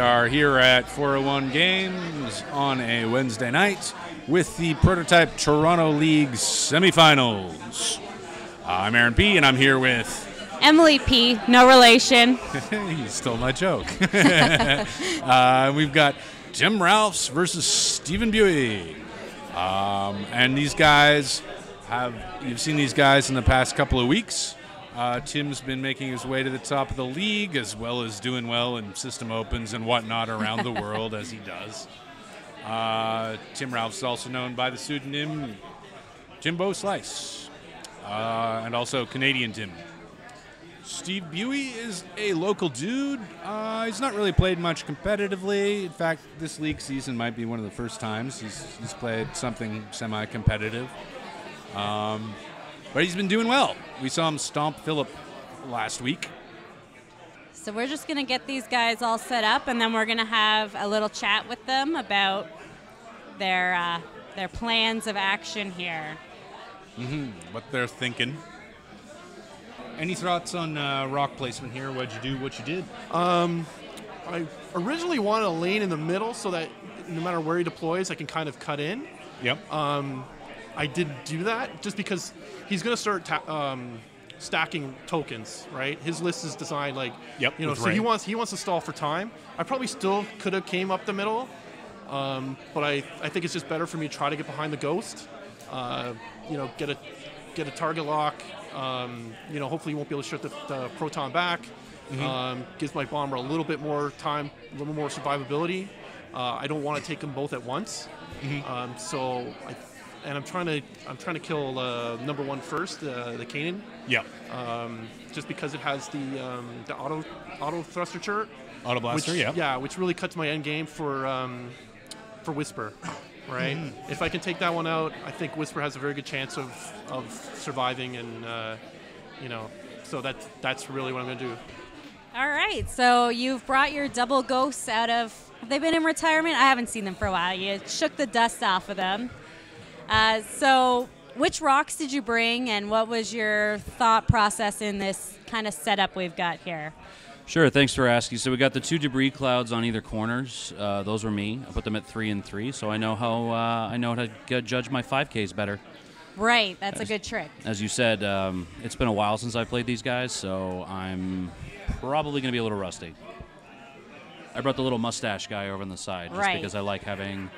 are here at 401 Games on a Wednesday night with the Prototype Toronto League semifinals. Uh, I'm Aaron P, and I'm here with. Emily P, no relation. you stole my joke. uh, we've got Tim Ralphs versus Stephen Buey. Um, and these guys have, you've seen these guys in the past couple of weeks. Uh, Tim's been making his way to the top of the league as well as doing well in system opens and whatnot around the world as he does. Uh, Tim Ralphs is also known by the pseudonym Timbo Slice uh, and also Canadian Tim. Steve Buey is a local dude. Uh, he's not really played much competitively. In fact, this league season might be one of the first times he's, he's played something semi competitive. Um, but he's been doing well. We saw him stomp Philip last week. So we're just going to get these guys all set up, and then we're going to have a little chat with them about their uh, their plans of action here. Mm-hmm. What they're thinking. Any thoughts on uh, rock placement here? What'd you do? What you did? Um, I originally wanted a lane in the middle so that no matter where he deploys, I can kind of cut in. Yep. Um, I didn't do that just because he's going to start ta- um, stacking tokens, right? His list is designed like, Yep, you know, so he wants he wants to stall for time. I probably still could have came up the middle, um, but I, I think it's just better for me to try to get behind the ghost. Uh, you know, get a get a target lock. Um, you know, hopefully you won't be able to shut the, the proton back. Mm-hmm. Um, gives my bomber a little bit more time, a little more survivability. Uh, I don't want to take them both at once. Mm-hmm. Um, so, I, and I'm trying to I'm trying to kill uh, number one first, uh, the Kanan, Yep. um, just because it has the um, the auto auto thruster turret. Auto blaster. which, Yep. Yeah, which really cuts my end game for um, for Whisper, right? Mm-hmm. If I can take that one out, I think Whisper has a very good chance of, of surviving, and uh, you know, so that's that's really what I'm gonna do. All right, so you've brought your double ghosts out of. Have they been in retirement? I haven't seen them for a while. You shook the dust off of them. Uh, so, which rocks did you bring, and what was your thought process in this kind of setup we've got here? Sure, thanks for asking. So we got the two debris clouds on either corners. Uh, those were me. I put them at three and three, so I know how uh, I know how to judge my 5Ks better. Right, that's a good trick. As you said, um, it's been a while since I played these guys, so I'm probably going to be a little rusty. I brought the little mustache guy over on the side just Right. because I like having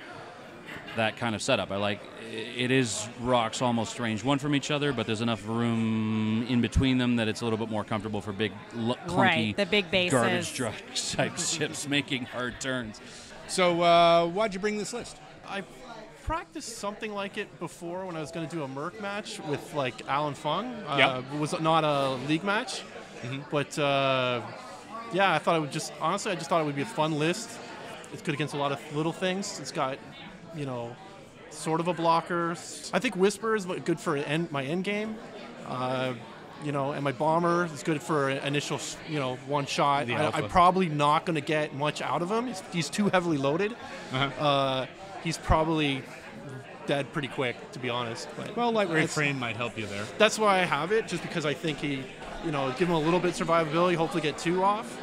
that kind of setup. I like it is rocks almost range one from each other, but there's enough room in between them that it's a little bit more comfortable for big, l- clunky, Right, the big bases. garbage truck type ships making hard turns. So, uh, why'd you bring this list? I practiced something like it before when I was going to do a Merc match with like Alan Fung. Uh, Yep. It was not a league match, but uh, yeah, I thought it would just honestly, I just thought it would be a fun list. It's good against a lot of little things. It's got, you know, sort of a blocker. I think Whisper is good for end, my end game. Uh, you know, and my bomber is good for initial, you know, one shot. I, I'm probably not going to get much out of him. He's, he's too heavily loaded. Uh-huh. Uh, he's probably dead pretty quick, to be honest. But Well, lightweight that's- frame might help you there. That's why I have it, just because I think he, you know, give him a little bit survivability. Hopefully, get two off.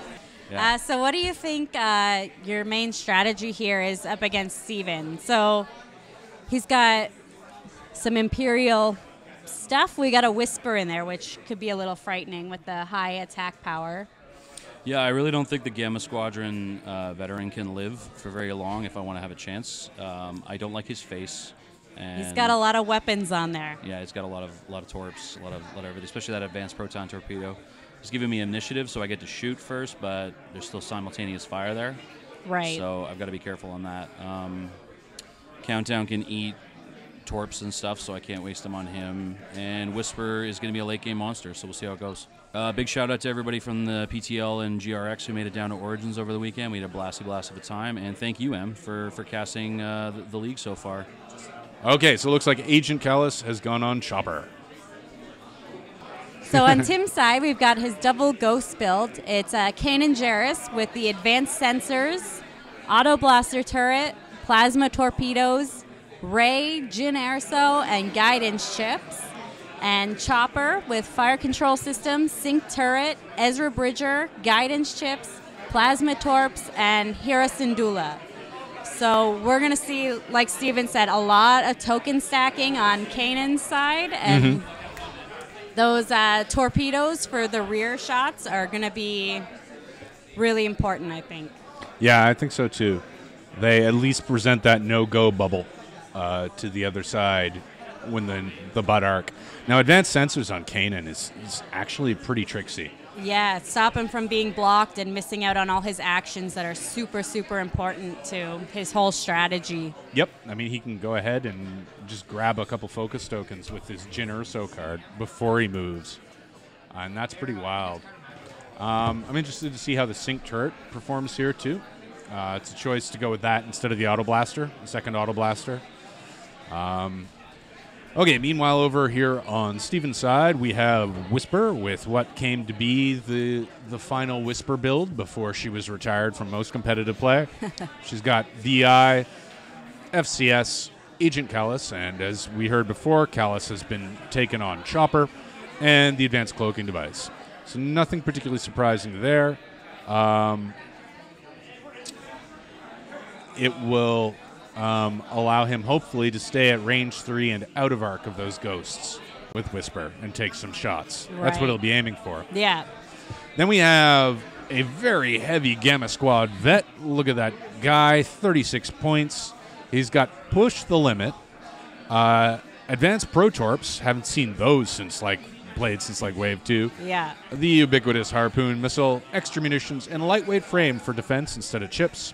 Yeah. Uh, so, what do you think uh, your main strategy here is up against Steven? So, he's got some Imperial stuff. We got a Whisper in there, which could be a little frightening with the high attack power. Yeah, I really don't think the Gamma Squadron uh, veteran can live for very long if I want to have a chance. Um, I don't like his face. And He's got a lot of weapons on there. Yeah, he's got a lot of a lot of torps, a lot of lot of everything, especially that advanced proton torpedo. He's giving me initiative, so I get to shoot first, but there's still simultaneous fire there. Right. So I've got to be careful on that. Um, Countdown can eat torps and stuff, so I can't waste them on him. And Whisper is going to be a late game monster, so we'll see how it goes. Uh, big shout out to everybody from the PTL and GRX who made it down to Origins over the weekend. We had a blasty blast of a time, and thank you, Em, for for casting uh, the, the league so far. Okay, so it looks like Agent Kallus has gone on Chopper. So on Tim's side, we've got his double ghost build. It's uh, Kanan Jarrus with the advanced sensors, auto blaster turret, plasma torpedoes, Ray, Erso, and guidance chips. And Chopper with fire control system, sync turret, Ezra Bridger, guidance chips, Plasma Torps, and Hera Hirasindula. So we're going to see, like Steven said, a lot of token stacking on Kanan's side, and those uh, torpedoes for the rear shots are going to be really important, I think. Yeah, I think so too. They at least present that no-go bubble uh, to the other side when the the butt arc. Now, advanced sensors on Kanan is, is actually pretty tricksy. Yeah, stop him from being blocked and missing out on all his actions that are super, super important to his whole strategy. Yep. I mean, he can go ahead and just grab a couple focus tokens with his Jyn Erso card before he moves. And that's pretty wild. Um, I'm interested to see how the Sync turret performs here, too. Uh, it's a choice to go with that instead of the Auto Blaster, the second Auto Blaster. Um, okay, meanwhile, over here on Steven's side, we have Whisper with what came to be the, the final Whisper build before she was retired from most competitive play. She's got VI, FCS, Agent Kallus, and as we heard before, Kallus has been taken on Chopper and the advanced cloaking device. So nothing particularly surprising there. Um, it will um, allow him hopefully to stay at range three and out of arc of those ghosts with Whisper and take some shots. That's what he'll be aiming for. Yeah. Then we have a very heavy Gamma Squad vet. Look at that guy, 36 points. He's got push the limit. Uh, advanced Pro Torps, haven't seen those since like played since like Wave 2. Yeah. The ubiquitous harpoon missile, extra munitions, and lightweight frame for defense instead of chips.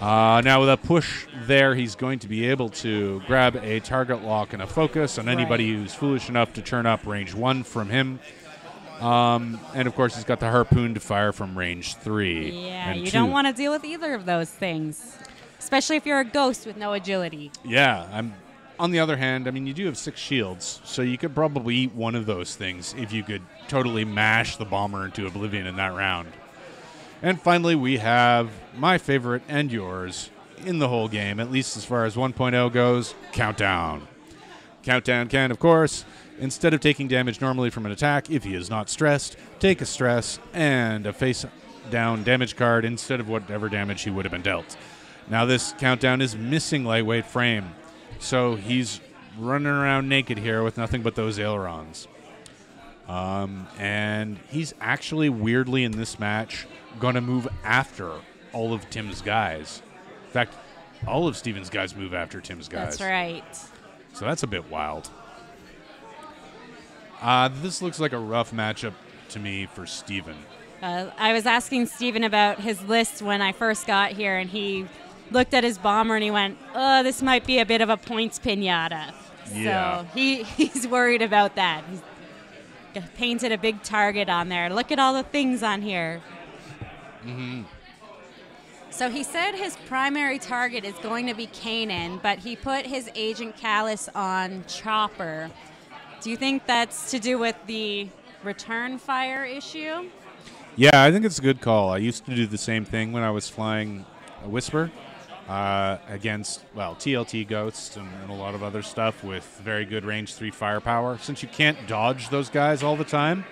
Uh, now with a push there, he's going to be able to grab a target lock and a focus on anybody Right. who's foolish enough to turn up range one from him. Um, and of course, he's got the harpoon to fire from range three. Yeah, you don't want to deal with either of those things, especially if you're a ghost with no agility. Yeah, I'm. On the other hand, I mean, you do have six shields, so you could probably eat one of those things if you could totally mash the bomber into oblivion in that round. And finally, we have my favorite and yours in the whole game, at least as far as 1.0 goes Countdown. Countdown can, of course, instead of taking damage normally from an attack, if he is not stressed, take a stress and a face down damage card instead of whatever damage he would have been dealt. Now, this countdown is missing lightweight frame, so he's running around naked here with nothing but those ailerons. Um, and he's actually weirdly in this match going to move after all of Tim's guys. In fact, all of Steven's guys move after Tim's guys. That's right. So that's a bit wild. Uh, this looks like a rough matchup to me for Steven. Uh, I was asking Steven about his list when I first got here, and he looked at his bomber and he went, "Oh, this might be a bit of a points pinata." Yeah. So he, he's worried about that. He's painted a big target on there. Look at all the things on here. Mm-hmm. So he said his primary target is going to be Kanan, but he put his agent Kallus on Chopper. Do you think that's to do with the return fire issue? Yeah, I think it's a good call. I used to do the same thing when I was flying a Whisper uh, against, well, TLT Ghosts and, and a lot of other stuff with very good range 3 firepower. Since you can't dodge those guys all the time,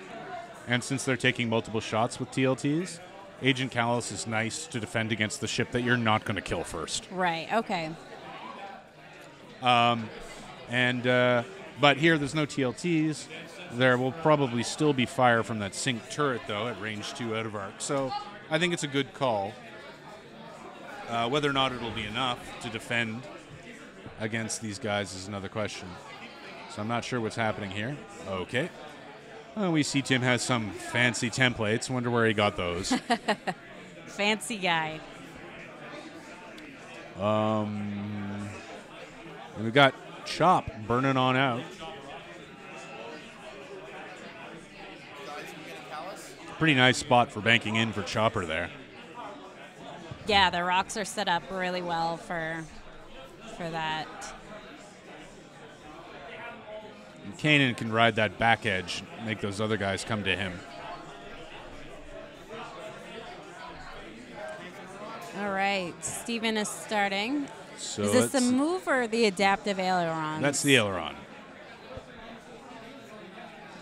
and since they're taking multiple shots with TLTs, Agent Kallus is nice to defend against the ship that you're not going to kill first. Right. Okay. And uh, but here there's no TLTs. There will probably still be fire from that sync turret though at range two out of arc. So I think it's a good call. Uh, whether or not it'll be enough to defend against these guys is another question. So I'm not sure what's happening here. Okay. Well, we see Tim has some fancy templates. Wonder where he got those. Fancy guy. Um, and we got Chop burning on out. Pretty nice spot for banking in for Chopper there. Yeah, the rocks are set up really well for for that. And Kanan can ride that back edge, make those other guys come to him. All right, Steven is starting. So is this the move or the adaptive aileron? that's the aileron.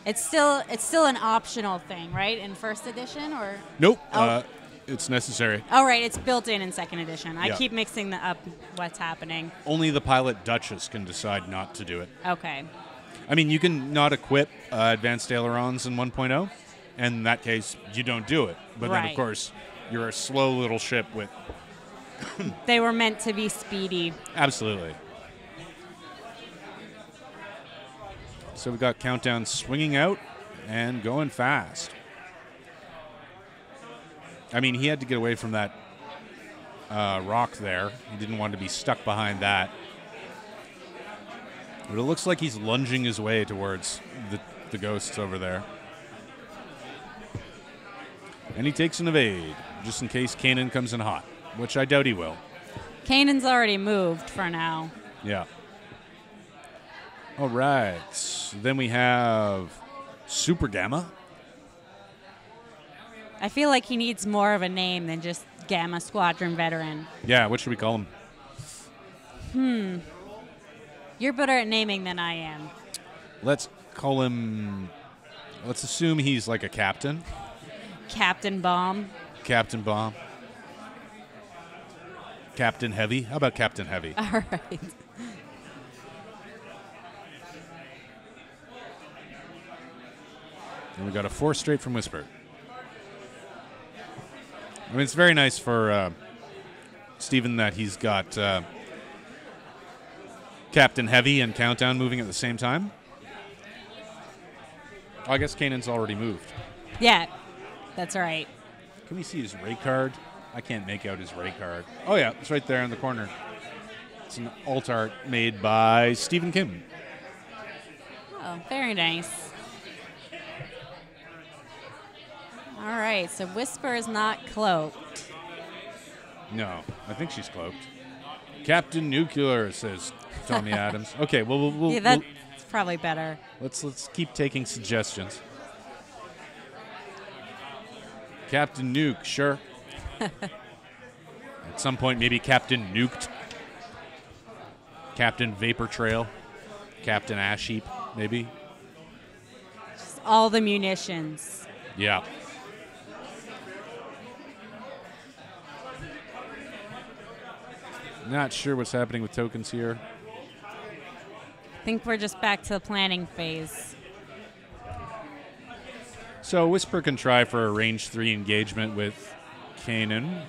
It's still it's still an optional thing, right? In first edition or Nope. Oh. Uh, It's necessary. Oh, right, it's built in in second edition. I Yeah. keep mixing the, up what's happening. Only the pilot Duchess can decide not to do it. Okay. I mean, you can not equip uh, advanced ailerons in 1.0, and in that case, you don't do it. But then, of course, you're a slow little ship with They were meant to be speedy. absolutely. So we got countdown swinging out and going fast. I mean, he had to get away from that uh, rock there. He didn't want to be stuck behind that. But it looks like he's lunging his way towards the, the ghosts over there. And he takes an evade, just in case Kanan comes in hot, which I doubt he will. Kanan's already moved for now. Yeah. All right. Then we have Super Gamma. I feel like he needs more of a name than just Gamma Squadron Veteran. Yeah, what should we call him? Hmm. You're better at naming than I am. Let's call him. Let's assume he's like a captain. Captain Bomb. Captain Bomb. Captain Heavy. How about Captain Heavy? All right. And we got a four straight from Whisper. I mean, it's very nice for uh, Steven that he's got uh, Captain Heavy and Countdown moving at the same time. I guess Kanan's already moved. Yeah, that's right. Can we see his ray card? I can't make out his ray card. Oh, yeah, it's right there in the corner. It's an alt art made by Stephen Kim. Oh, very nice. All right, so Whisper is not cloaked. No, I think she's cloaked. Captain Nuclear says Tommy Adams. Okay, well, we'll, we'll, yeah, we'll that's probably better. let's let's keep taking suggestions. Captain Nuke, sure. At some point, maybe Captain Nuked. Captain Vapor Trail. Captain Ash Heap, maybe. Just all the munitions. Yeah. Not sure what's happening with tokens here. I think we're just back to the planning phase. So Whisper can try for a range three engagement with Kanan.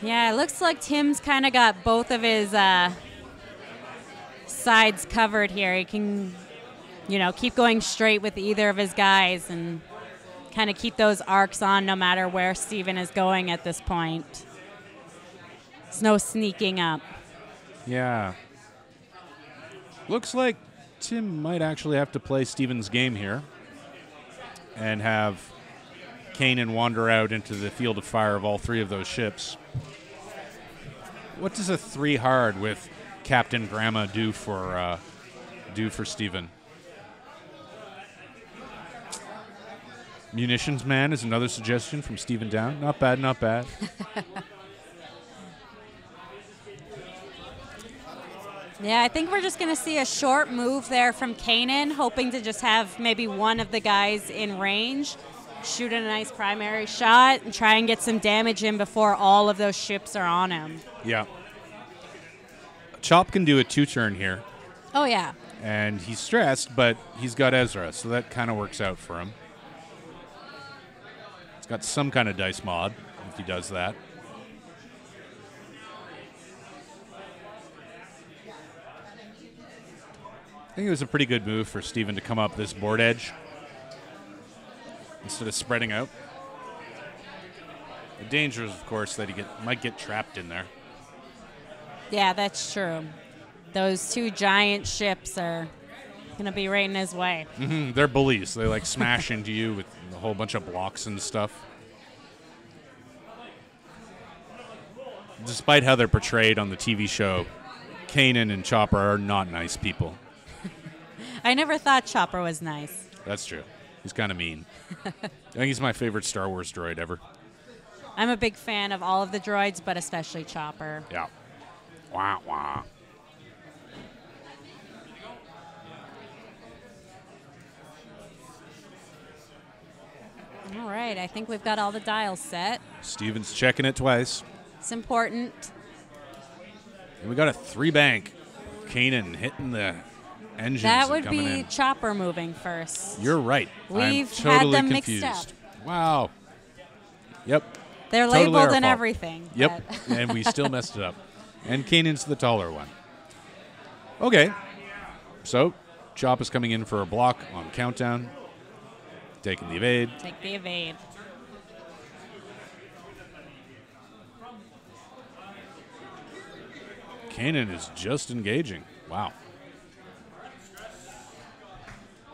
Yeah, it looks like Tim's kind of got both of his uh, sides covered here. He can, you know, keep going straight with either of his guys and kind of keep those arcs on no matter where Steven is going at this point. There's no sneaking up. Yeah. Looks like Tim might actually have to play Steven's game here and have Kanan wander out into the field of fire of all three of those ships. What does a three hard with Captain Grandma do for uh, do for Steven? Munitions Man is another suggestion from Stephen Down. Not bad, not bad. Yeah, I think we're just going to see a short move there from Kanan, hoping to just have maybe one of the guys in range, shoot a nice primary shot, and try and get some damage in before all of those ships are on him. Yeah. Chop can do a two turn here. Oh, yeah. and he's stressed, but he's got Ezra, so that kind of works out for him. It's got some kind of dice mod if he does that. I think it was a pretty good move for Steven to come up this board edge instead of spreading out. The danger is, of course, that he get, might get trapped in there. Yeah, that's true. Those two giant ships are going to be right in his way. Mm, they're bullies. They like smash into you with a whole bunch of blocks and stuff. Despite how they're portrayed on the TV show, Kanan and Chopper are not nice people. I never thought Chopper was nice. That's true. He's kind of mean. I think he's my favorite Star Wars droid ever. I'm a big fan of all of the droids, but especially Chopper. Yeah. Wah wah. All right, I think we've got all the dials set. Steven's checking it twice. It's important. And we got a three bank. Kanan hitting the engines. That would be in. Chopper moving first. You're right. We've I'm had totally them mixed confused. up. Wow. Yep. They're Totally labeled and fault. everything. Yep. and we still messed it up. And Kanan's the taller one. Okay. So, Chop is coming in for a block on countdown. Taking the evade. Take the evade. Kanan is just engaging. Wow.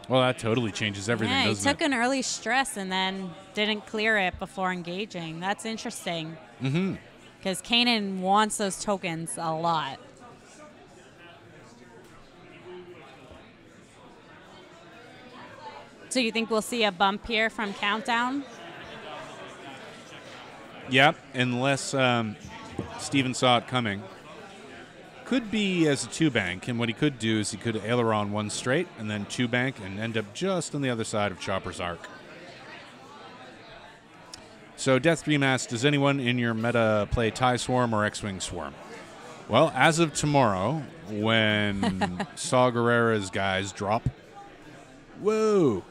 Well, that totally changes everything, yeah, he took it? an early stress and then didn't clear it before engaging. That's interesting. Mm-hmm. Because Kanan wants those tokens a lot. So you think we'll see a bump here from Countdown? Yeah, unless um, Steven saw it coming. Could be as a two bank, and what he could do is he could aileron one straight and then two bank and end up just on the other side of Chopper's arc. So, Death Remass, does anyone in your meta play TIE Swarm or X Wing Swarm? Well, as of tomorrow, when Saw Gerrera's guys drop, whoa,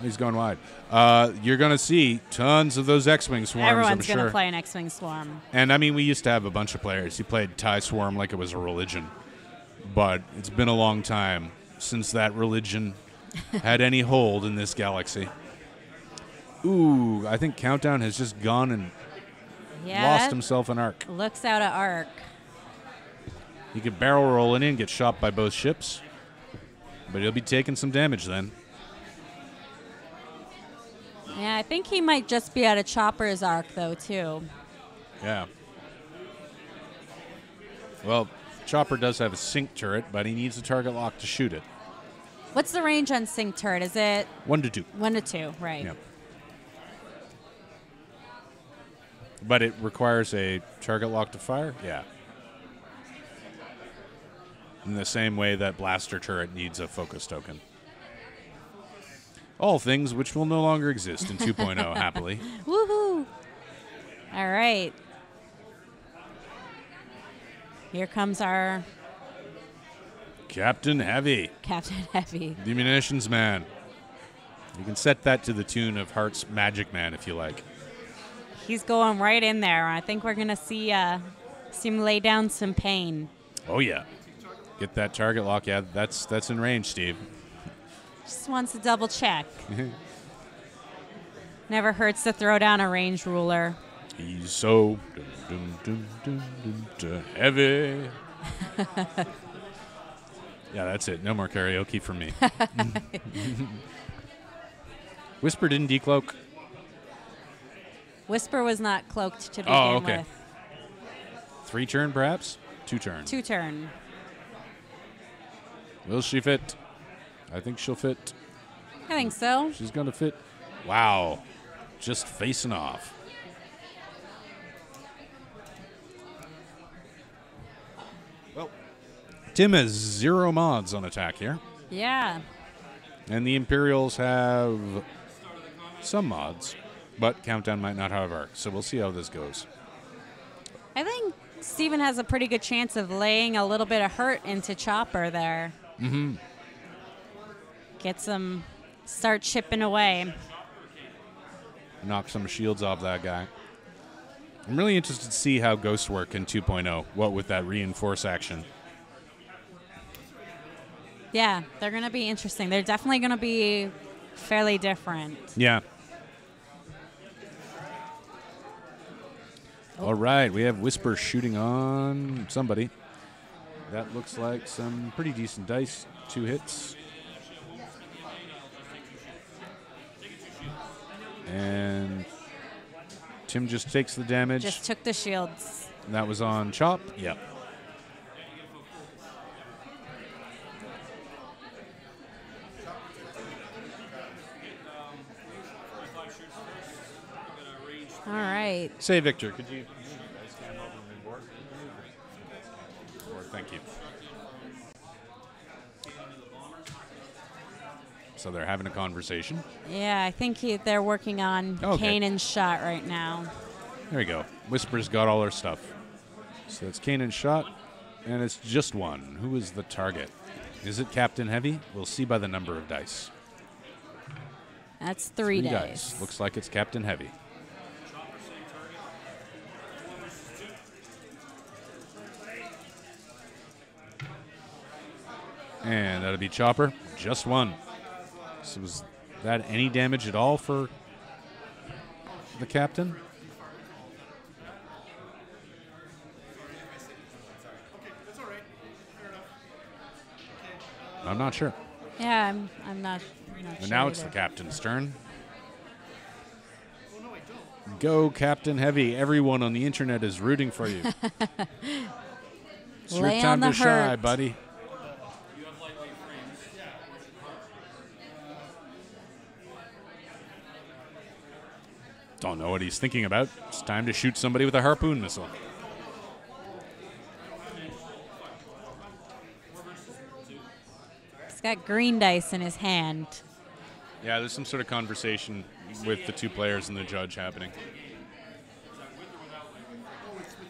he's going wide. Uh, you're going to see tons of those X Wing swarms, Everyone's going to sure. play an X-Wing Swarm. And I mean, we used to have a bunch of players who played TIE Swarm like it was a religion. But it's been a long time since that religion had any hold in this galaxy. Ooh, I think Countdown has just gone and Yeah, lost himself an arc. looks out of arc. He could barrel roll in and get shot by both ships. But he'll be taking some damage then. Yeah, I think he might just be at a Chopper's arc, though, too. Yeah. Well, Chopper does have a sync turret, but he needs a target lock to shoot it. What's the range on Sync Turret? Is it One to two. one to two? Right. Yep. But it requires a target lock to fire? Yeah. In the same way that blaster turret needs a focus token. All things which will no longer exist in 2.0, happily. Woohoo! All right. Here comes our Captain Heavy, Captain Heavy. the munitions man. You can set that to the tune of Heart's Magic Man if you like. He's going right in there. I think we're gonna see uh, see him lay down some pain. Oh, yeah. Get that target lock. Yeah, that's that's in range, Steve. Just wants to double check. Never hurts to throw down a range ruler. He's so dum, dum, dum, heavy. yeah, that's it. No more karaoke for me. Whisper didn't decloak. Whisper was not cloaked to begin Oh, okay. with. Three turn, perhaps? Two turn. Two turn. Will she fit? I think she'll fit. I think so. She's going to fit. Wow. Just facing off. Well, Tim has zero mods on attack here. Yeah. And the Imperials have some mods, but Countdown might not have arc. So we'll see how this goes. I think Steven has a pretty good chance of laying a little bit of hurt into Chopper there. Mm-hmm. Get some, start chipping away. Knock some shields off that guy. I'm really interested to see how Ghosts work in 2.0. What with that reinforce action. Yeah, they're going to be interesting. They're definitely going to be fairly different. Yeah. Oh. All right, we have Whisper shooting on somebody. That looks like some pretty decent dice. Two hits. And Tim just takes the damage. Just took the shields. that was on Chop. Yep. All right. Say, Victor, could you? Thank you. So they're having a conversation. Yeah, I think he, they're working on Okay. Kanan's shot right now. There you go. Whisper's got all her stuff. So it's Kanan's shot, and it's just one. Who is the target? Is it Captain Heavy? We'll see by the number of dice. That's three, days. dice. Looks like it's Captain Heavy. And that'll be Chopper. Just one. So was that any damage at all for the captain? I'm not sure. Yeah, I'm, I'm not. I'm not And sure now it's the captain's turn. Go, Captain Heavy. Everyone on the internet is rooting for you. it's your time on to hurt. buddy. Don't know what he's thinking about. It's time to shoot somebody with a harpoon missile. He's got green dice in his hand. Yeah, there's some sort of conversation with the two players and the judge happening.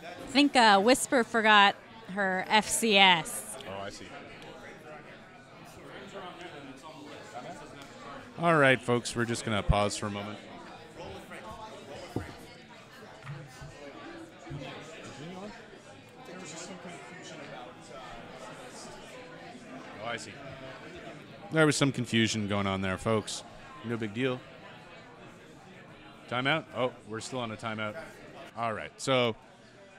I think uh, Whisper forgot her FCS. Oh, I see. All right, folks, we're just going to pause for a moment. I see. There was some confusion going on there, folks. No big deal. Timeout? Oh, we're still on a timeout. All right. So,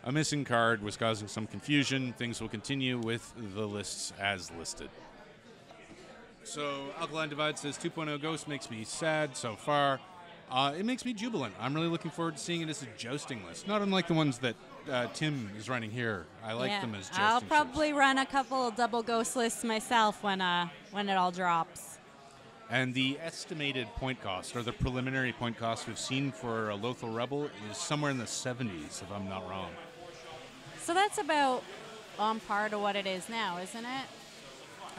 a missing card was causing some confusion. Things will continue with the lists as listed. So, Alkaline Divide says 2.0 Ghost makes me sad so far. Uh, it makes me jubilant. I'm really looking forward to seeing it as a jousting list, not unlike the ones that uh, Tim is running here. I like Yeah. them as jousting I'll probably run a couple of double ghost lists myself when uh when it all drops. And the estimated point cost, or the preliminary point cost we've seen for a Lothal Rebel, is somewhere in the 70s, if I'm not wrong. So that's about on par to what it is now, isn't it?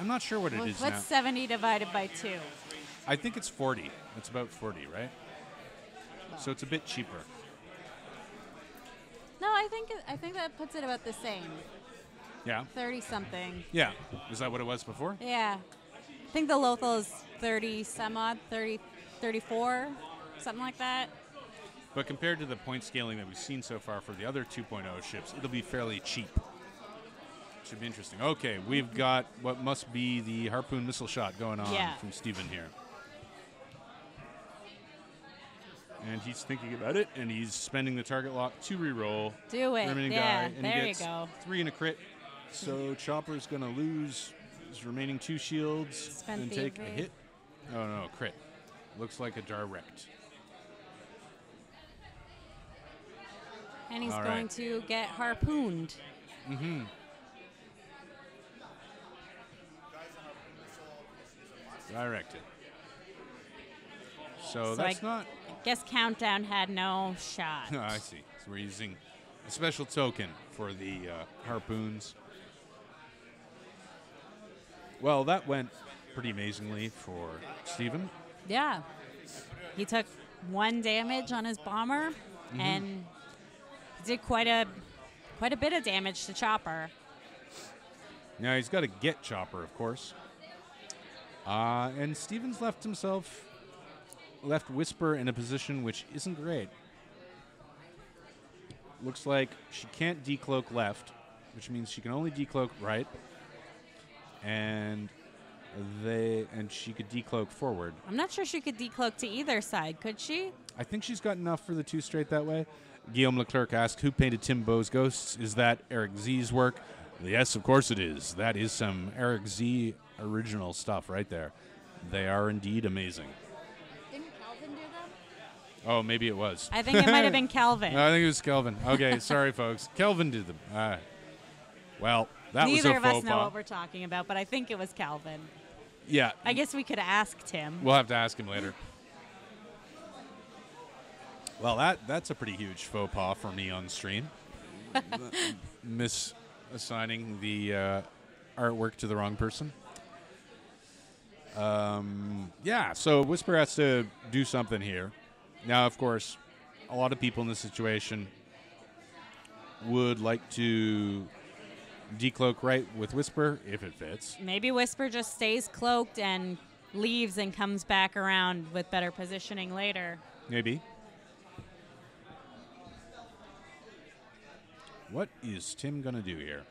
I'm not sure what it is What's now. 70 divided by 2? I think it's 40. It's about 40, right? So it's a bit cheaper. No, I think I think that puts it about the same. Yeah. 30 something. Yeah. Is that what it was before? Yeah. I think the Lothal is 30 some odd, 30 34, something like that. But compared to the point scaling that we've seen so far for the other 2.0 ships, it'll be fairly cheap. Should be interesting. Okay, we've got what must be the harpoon missile shot going on Yeah. from Steven here. And he's thinking about it, and he's spending the target lock to reroll. Do it. remaining Yeah, die, and there he you gets go. Three and a crit. So Chopper's going to lose his remaining two shields Spent and take a hit. Oh no, crit. Looks like a direct. And he's All going right. to get harpooned. Mm hmm. Directed. So, So that's I- not. Guess Countdown had no shot. I see. So we're using a special token for the uh, harpoons. Well, that went pretty amazingly for Steven. Yeah. He took one damage on his bomber Mm-hmm. and did quite a quite a bit of damage to Chopper. Now he's got to get Chopper, of course. Uh, and Stevens left himself, left Whisper in a position which isn't great. Looks like she can't decloak left, which means she can only decloak right. And they and she could decloak forward. I'm not sure she could decloak to either side, could she? I think she's got enough for the two straight that way. Guillaume Leclerc asked, "Who painted Timbo's ghosts? Is that Eric Z's work?" Yes, of course it is. That is some Eric Z original stuff right there. They are indeed amazing. Didn't Calvin do them? Oh, maybe it was. I think it might have been Kelvin. No, I think it was Kelvin. Okay, sorry, folks. Kelvin did them. Uh, well, that was Neither a of us know pas. what we're talking about, but I think it was Calvin. Yeah, I guess we could asked him. We'll have to ask him later. Well, that that's a pretty huge faux pas for me on stream. Misassigning the uh, artwork to the wrong person. Um, yeah, so Whisper has to do something here. Now, of course, a lot of people in this situation would like to decloak right with Whisper if it fits. Maybe Whisper just stays cloaked and leaves and comes back around with better positioning later. Maybe. What is Tim going to do here?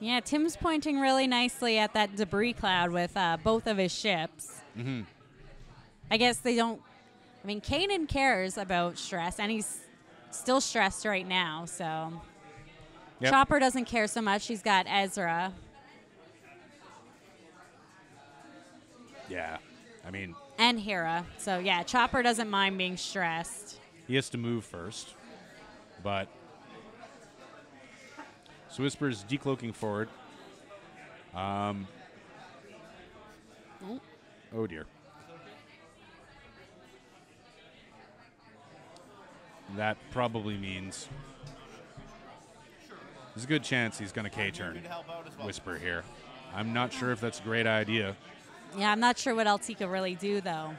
Yeah, Tim's pointing really nicely at that debris cloud with uh, both of his ships. Mm-hmm. I guess they don't. I mean, Kanan cares about stress, and he's still stressed right now. So Yep. Chopper doesn't care so much. He's got Ezra. Yeah. I mean, and Hera. So yeah, Chopper doesn't mind being stressed. he has to move first, but. So Whisper's decloaking forward. Um. Oh. Oh dear. That probably means there's a good chance he's going to K turn Whisper here. I'm not sure if that's a great idea. Yeah, I'm not sure what he could really do though.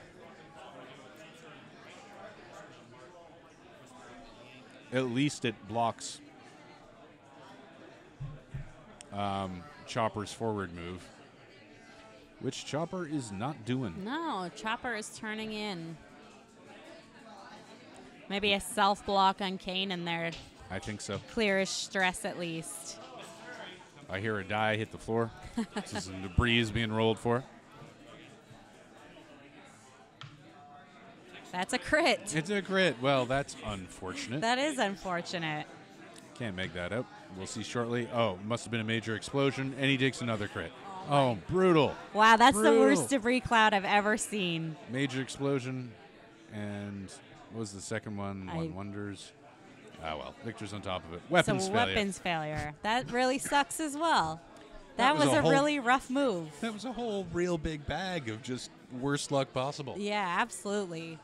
At least it blocks um, Chopper's forward move, which Chopper is not doing. No, Chopper is turning in. Maybe a self block on Kanan there. I think so. Clear his stress at least. I hear a die hit the floor. this is some debris being rolled for. That's a crit. It's a crit. Well, that's unfortunate. That is unfortunate. Can't make that up. We'll see shortly. Oh, must have been a major explosion, and he takes another crit. Oh, brutal. Wow, that's the worst debris cloud I've ever seen. Major explosion, and what was the second one? I- One Wonders. Ah, well, Victor's on top of it. Weapons so failure. weapons failure. That really sucks as well. That, was was, a whole- really rough move. That was a whole real big bag of just worst luck possible. Yeah, absolutely.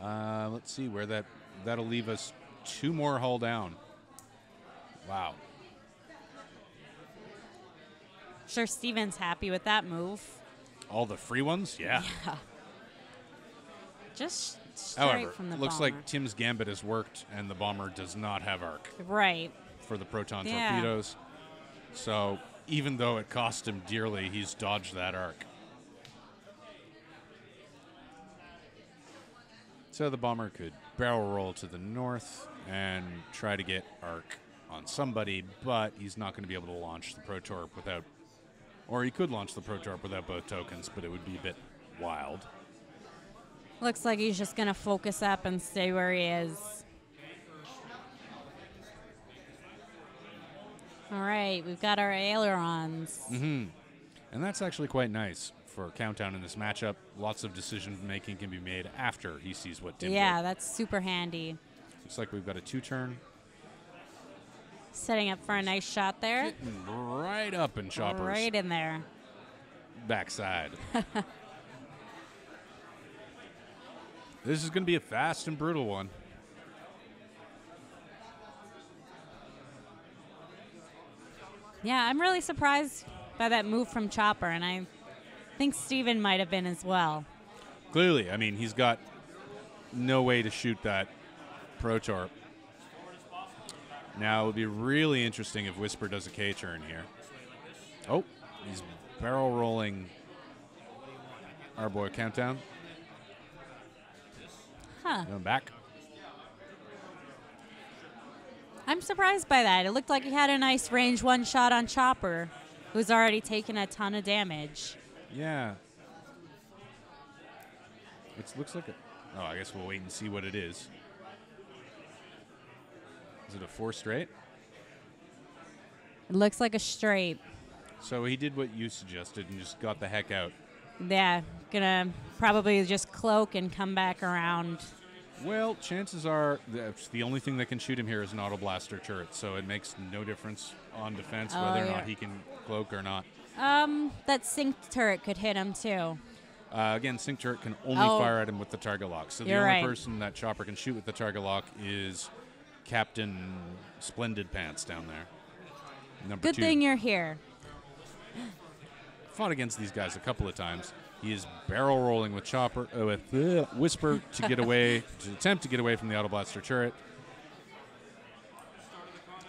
Uh, let's see where that that'll leave us two more hull down. Wow. Sure, Steven's happy with that move. All the free ones? yeah. Yeah. Just straight However, from the looks bomber. like Tim's gambit has worked and the bomber does not have arc right. for the proton Yeah. torpedoes. So, even though it cost him dearly, he's dodged that arc. So the bomber could barrel roll to the north and try to get arc on somebody, but he's not going to be able to launch the protorp without or he could launch the protorp without both tokens, but it would be a bit wild. Looks like he's just gonna focus up and stay where he is. All right, we've got our ailerons. Mm-hmm. And that's actually quite nice for Countdown in this matchup. Lots of decision making can be made after he sees what Tim yeah, did. that's super handy. Looks like we've got a two turn. Setting up for a nice shot there. Right up in Chopper's Right in there. backside. this is going to be a fast and brutal one. Yeah, I'm really surprised by that move from Chopper, and I think Steven might have been as well. Clearly, I mean, he's got no way to shoot that Protorp. Now, it would be really interesting if Whisper does a K turn here. Oh, he's barrel rolling our boy Countdown. Huh. Going back. I'm surprised by that. It looked like he had a nice range one shot on Chopper, who's already taken a ton of damage. Yeah. It looks like a. Oh, I guess we'll wait and see what it is. Is it a four straight? It looks like a straight. So he did what you suggested and just got the heck out. Yeah, gonna probably just cloak and come back around. Well, chances are that's the only thing that can shoot him here is an auto blaster turret, so it makes no difference on defense Oh, whether or not he can cloak or not. Um, that sync turret could hit him too. Uh, again, sync turret can only Oh. fire at him with the target lock. So the You're the only right. person that chopper can shoot with the target lock is Captain Splendid Pants down there. Number Good two. thing you're here. Fought against these guys a couple of times. He is barrel rolling with Chopper uh, with uh, Whisper to get away to attempt to get away from the Auto Blaster turret.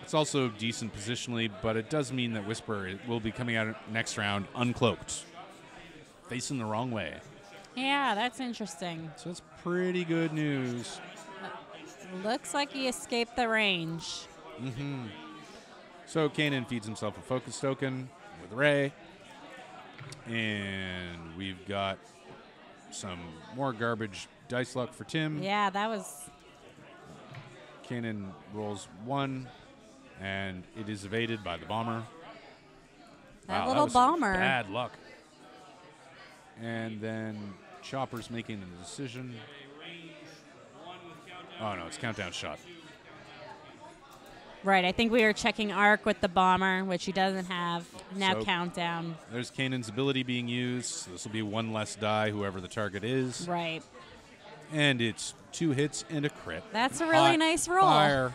It's also decent positionally, but it does mean that Whisper will be coming out next round uncloaked, facing the wrong way. Yeah, that's interesting. So that's pretty good news. Looks like he escaped the range. Mm-hmm. So Kanan feeds himself a focus token with Rey. And we've got some more garbage dice luck for Tim. Yeah, that was Kanan rolls one, and it is evaded by the bomber. that Wow, little was bomber. Bad luck. And then Chopper's making a decision. Oh no, it's countdown shot. Right, I think we were checking arc with the bomber, which he doesn't have. Now So- countdown. There's Kanan's ability being used. So this will be one less die, whoever the target is. Right. And it's two hits and a crit. That's a really Hot nice roll. Fire.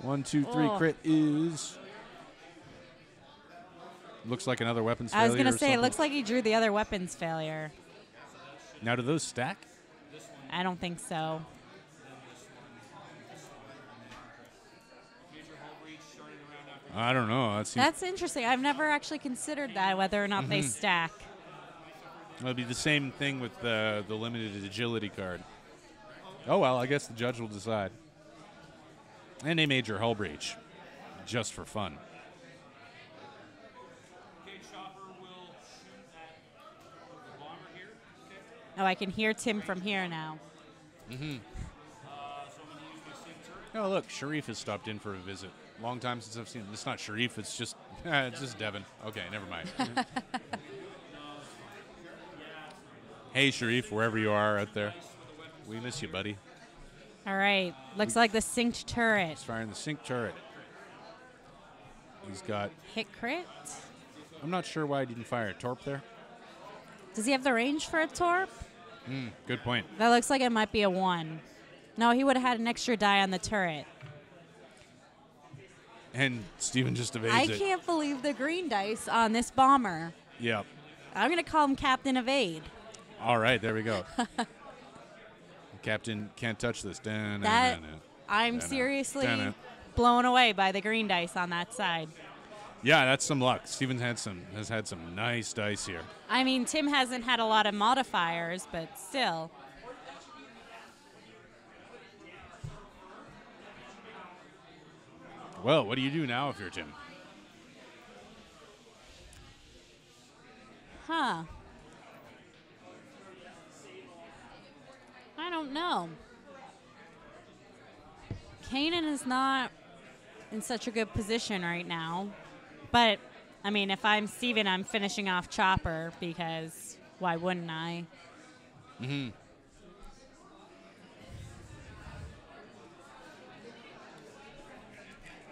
One, two, three. Oh. Crit is. Looks like another weapons failure. I was gonna or say, it looks like he drew the other weapons failure. Now, do those stack? I don't think so. I don't know. That seems That's interesting. I've never actually considered that, whether or not they Mm-hmm. stack. It'll be the same thing with the the limited agility card. Oh well, I guess the judge will decide. And a major hull breach, just for fun. Oh, I can hear Tim from here now. mhm Oh look, Sharif has stopped in for a visit. Long time since I've seen him. It's not Sharif. It's just it's just Devin. Okay, never mind. hey Sharif, wherever you are out there, we miss you, buddy. All right. Looks like the synced turret. He's firing the sync turret. He's got. Hit crit. I'm not sure why he didn't fire a torp there. Does he have the range for a torp? Hmm, good point. That looks like it might be a one. No, he would have had an extra die on the turret. And Steven just evades I it. can't believe the green dice on this bomber. Yep. I'm going to call him Captain Evade. All right, there we go. Captain can't touch this. Dun, That dun, dun. I'm seriously blown away by the green dice on that side. Yeah, that's some luck. Steven had some has had some nice dice here. I mean, Tim hasn't had a lot of modifiers, but still. Well, what do you do now if you're Tim? Huh. I don't know. Kanan is not in such a good position right now. But, I mean, if I'm Steven, I'm finishing off Chopper because why wouldn't I? Mm-hmm.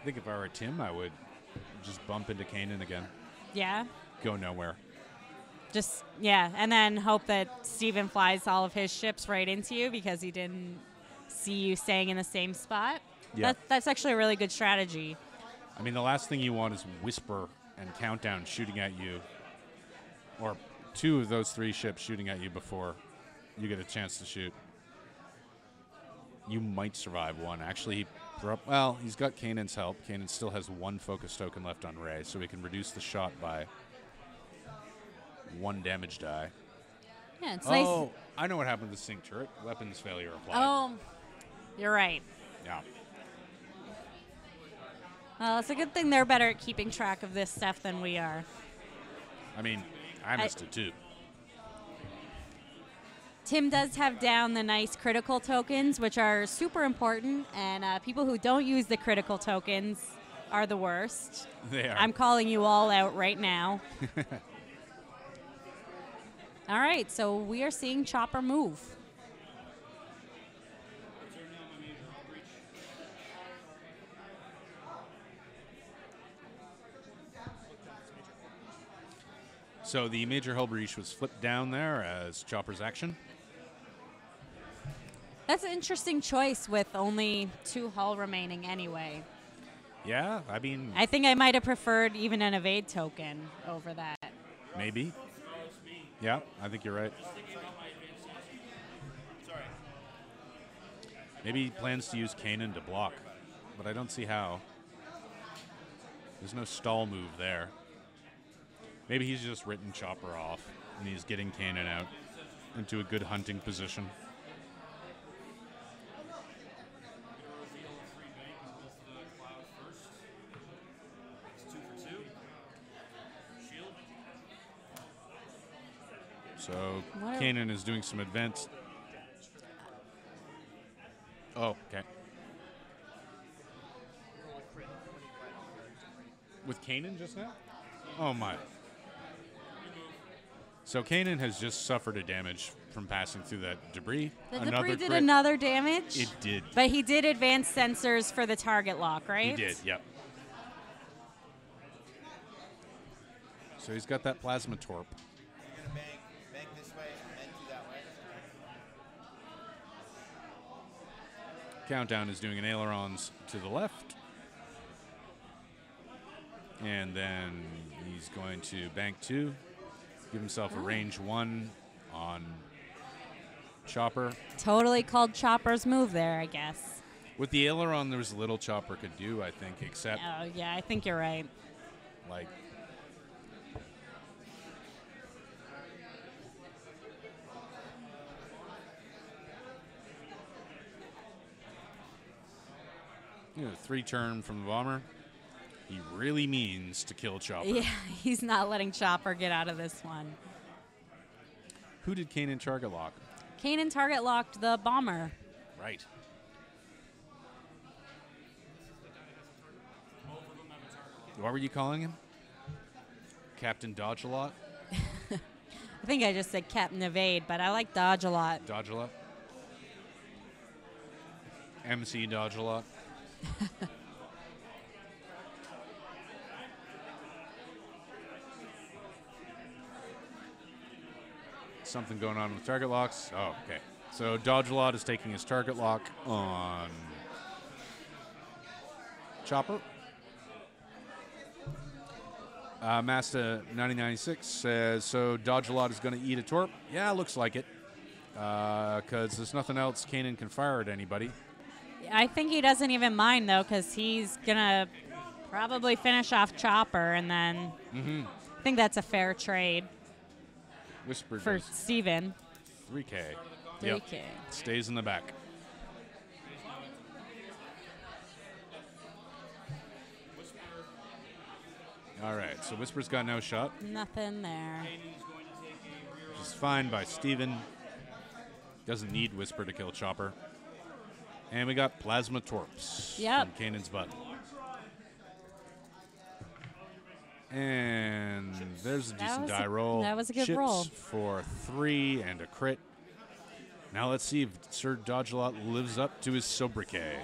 I think if I were Tim, I would just bump into Kanan again. Yeah. Go nowhere. Just, yeah. And then hope that Steven flies all of his ships right into you because he didn't see you staying in the same spot. Yeah. That, that's actually a really good strategy. I mean, the last thing you want is Whisper and Countdown shooting at you, or two of those three ships shooting at you before you get a chance to shoot. You might survive one. Actually, well, he's got Kanan's help. Kanan still has one focus token left on Rey, so he can reduce the shot by one damage die. Yeah, it's oh, nice. I know what happened to the sync turret. Weapons failure applied. Oh, you're right. Yeah. Well, it's a good thing they're better at keeping track of this stuff than we are. I mean, I missed it too. Tim does have down the nice critical tokens, which are super important, and uh, people who don't use the critical tokens are the worst. They are. I'm calling you all out right now. all right, so we are seeing Chopper move. So the major hull breach was flipped down there as Chopper's action. That's an interesting choice with only two hull remaining anyway. Yeah, I mean, I think I might have preferred even an evade token over that. maybe. Yeah, I think you're right. Maybe he plans to use Kanan to block, but I don't see how. There's no stall move there. Maybe he's just written Chopper off and he's getting Kanan out into a good hunting position. So What Kanan is doing some advanced. Oh, okay. With Kanan just now? Oh my. So Kanan has just suffered a damage from passing through that debris. The another debris did crit. another damage. It did. But he did advance sensors for the target lock, right? He did, yep. So he's got that plasma torp. You're gonna bank, bank this way and then do that way. Countdown is doing an ailerons to the left. And then he's going to bank two, give himself a oh. range one on Chopper. Totally called Chopper's move there, I guess. With the aileron, there was little Chopper could do, I think, except Oh, yeah, I think you're right. like you know, three turn from the bomber. He really means to kill Chopper. Yeah, he's not letting Chopper get out of this one. Who did Kanan target lock? Kanan target locked the bomber. Right. What were you calling him? Captain Dodge a lot? I think I just said Captain Evade, but I like Dodge a lot. Dodge a lot? MC Dodge a lot? Something going on with target locks. Oh, okay. So Dodge lot is taking his target lock on Chopper. Uh, Masta 9096 says, so Dodge lot is going to eat a torp? Yeah, looks like it. Because there's nothing else Kanan can fire at anybody. I think he doesn't even mind, though, because he's going to probably finish off Chopper, and then mm-hmm. I think that's a fair trade Whispered for Steven. 3K. 3K. Stays in the back. All right, so Whisper's got no shot, Nothing there. which is fine by Steven. Doesn't need Whisper to kill Chopper. And we got Plasma Torps Yep. from Kanan's butt. And there's a That decent was a- die roll. that was a good Chips roll. for three and a crit. Now let's see if Sir Dodgelot lives up to his sobriquet.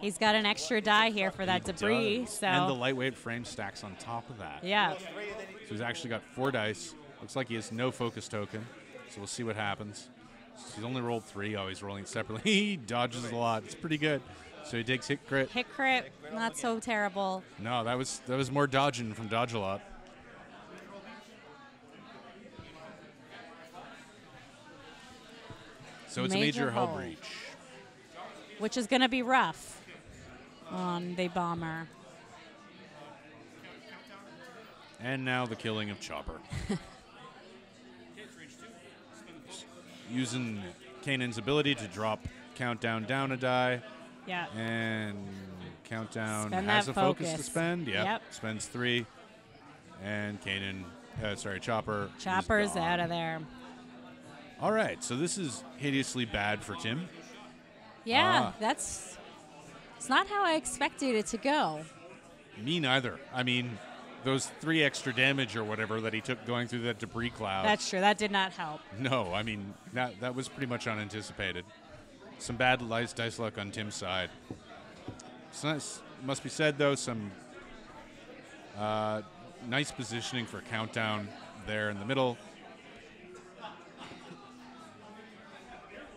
He's got an extra die here for that He debris, does. so and the lightweight frame stacks on top of that. yeah. So he's actually got four dice. Looks like he has no focus token. So we'll see what happens. He's only rolled three. Oh, he's rolling separately. he dodges a lot. It's pretty good. So he takes hit crit. Hit crit, not so terrible. No, that was that was more dodging from Dodge a lot. So it's a Major major hull hull. breach. which is going to be rough on the bomber. And now the killing of Chopper. Using Kanan's ability to drop Countdown down a die, Yeah. and Countdown Spend has a focus to spend. Yep. Yep. Spends three. And Kanan, uh, sorry, Chopper. is out of there. All right, so this is hideously bad for Tim. Yeah, Ah. that's it's not how I expected it to go. Me neither. I mean, those three extra damage or whatever that he took going through that debris cloud. That's true. That did not help. No, I mean that that was pretty much unanticipated. Some bad dice, dice luck on Tim's side. It's nice. Must be said though, some uh, nice positioning for countdown there in the middle.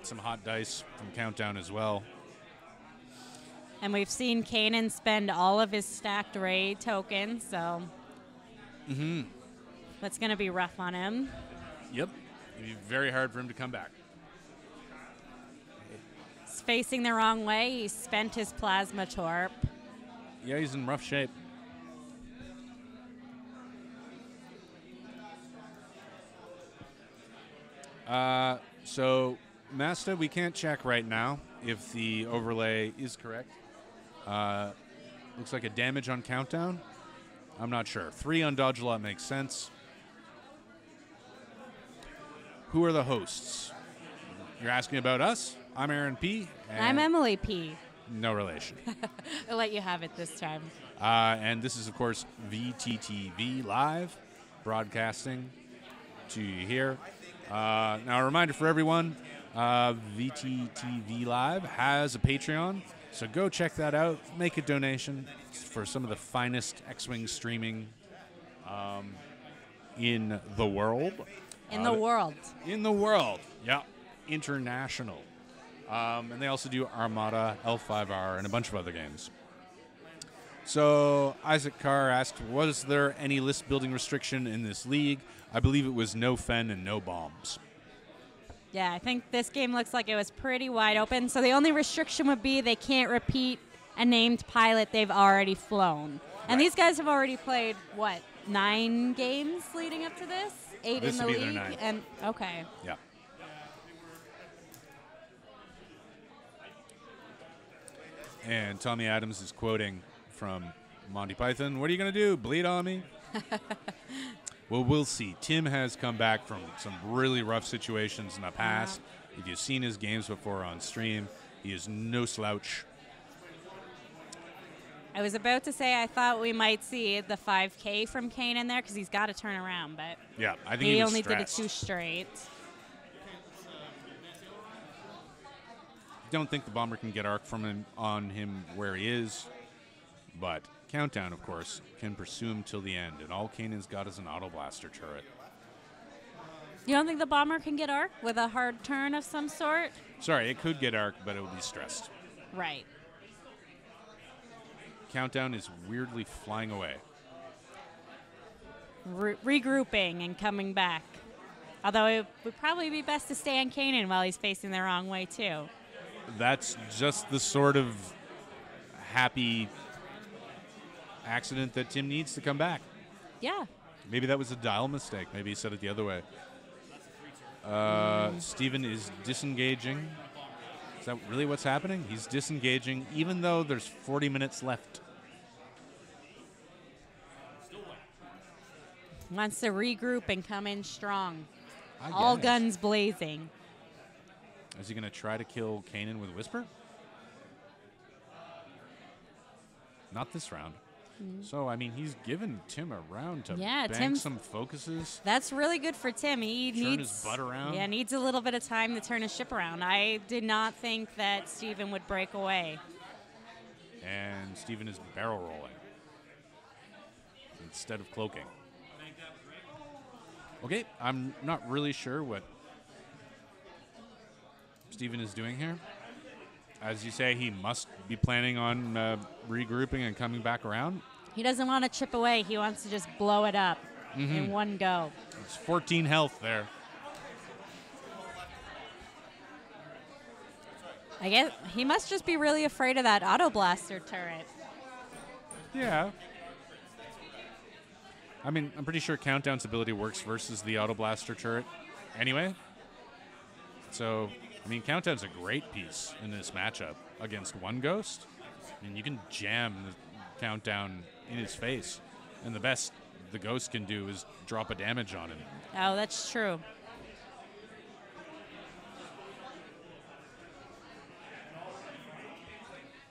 Some hot dice from countdown as well. And we've seen Kanan spend all of his stacked Rey tokens, so that's going to be rough on him. Yep. It'd be very hard for him to come back. He's facing the wrong way. He spent his plasma torp. Yeah, he's in rough shape. Uh, so, Masta, we can't check right now if the overlay is correct. Uh, looks like a damage on countdown. I'm not sure. Three on Dodge Lot makes sense. Who are the hosts? You're asking about us? I'm Aaron P. And I'm Emily P. No relation. I'll let you have it this time. Uh, and this is, of course, VTTV Live, broadcasting to you here. Uh, now, a reminder for everyone uh, VTTV Live has a Patreon, so go check that out. Make a donation for some of the finest X Wing streaming um, in the world. In Uh, the world. In the world, yeah. International. Um, and they also do Armada, L5R, and a bunch of other games. So Isaac Carr asked, "Was there any list building restriction in this league?" I believe it was no Fenn and no bombs. Yeah, I think this game looks like it was pretty wide open. So the only restriction would be they can't repeat a named pilot they've already flown. And these guys have already played what nine games leading up to this? Eight This in the would be their league, and okay. Yeah. And Tommy Adams is quoting from Monty Python. What are you going to do? Bleed on me? well, we'll see. Tim has come back from some really rough situations in the past. If you've seen his games before on stream, he is no slouch. I was about to say I thought we might see the 5K from Kane in there because he's got to turn around, but Yeah, I think he, he, only did it two straight. don't think the bomber can get arc from him on him where he is, but countdown, of course, can pursue him till the end, and all Kanan's got is an auto blaster turret. You don't think the bomber can get arc with a hard turn of some sort? Sorry, it could get arc, but it would be stressed. Right. Countdown is weirdly flying away. Re- regrouping and coming back. Although it would probably be best to stay on Kanan while he's facing the wrong way too. That's just the sort of happy accident that Tim needs to come back. Yeah. Maybe that was a dial mistake. Maybe he said it the other way. Uh, Steven is disengaging. Is that really what's happening? He's disengaging, even though there's 40 minutes left. Wants to regroup and come in strong. I All guess. guns blazing. Is he going to try to kill Kanan with Whisper? Not this round. Mm-hmm. So, I mean, he's given Tim a round to. Yeah, bank Tim's- some focuses. That's really good for Tim. He Turn needs his butt around. Yeah, needs a little bit of time to turn his ship around. I did not think that Steven would break away. And Steven is barrel rolling instead of cloaking. Okay, I'm not really sure what Steven is doing here. As you say, he must be planning on uh, regrouping and coming back around. He doesn't want to chip away. He wants to just blow it up Mm-hmm. in one go. It's 14 health there. I guess he must just be really afraid of that auto blaster turret. Yeah. I mean, I'm pretty sure Countdown's ability works versus the Auto Blaster turret anyway. So, I mean, Countdown's a great piece in this matchup against one Ghost. I mean, you can jam the Countdown in his face. And the best the Ghost can do is drop a damage on him. Oh, that's true.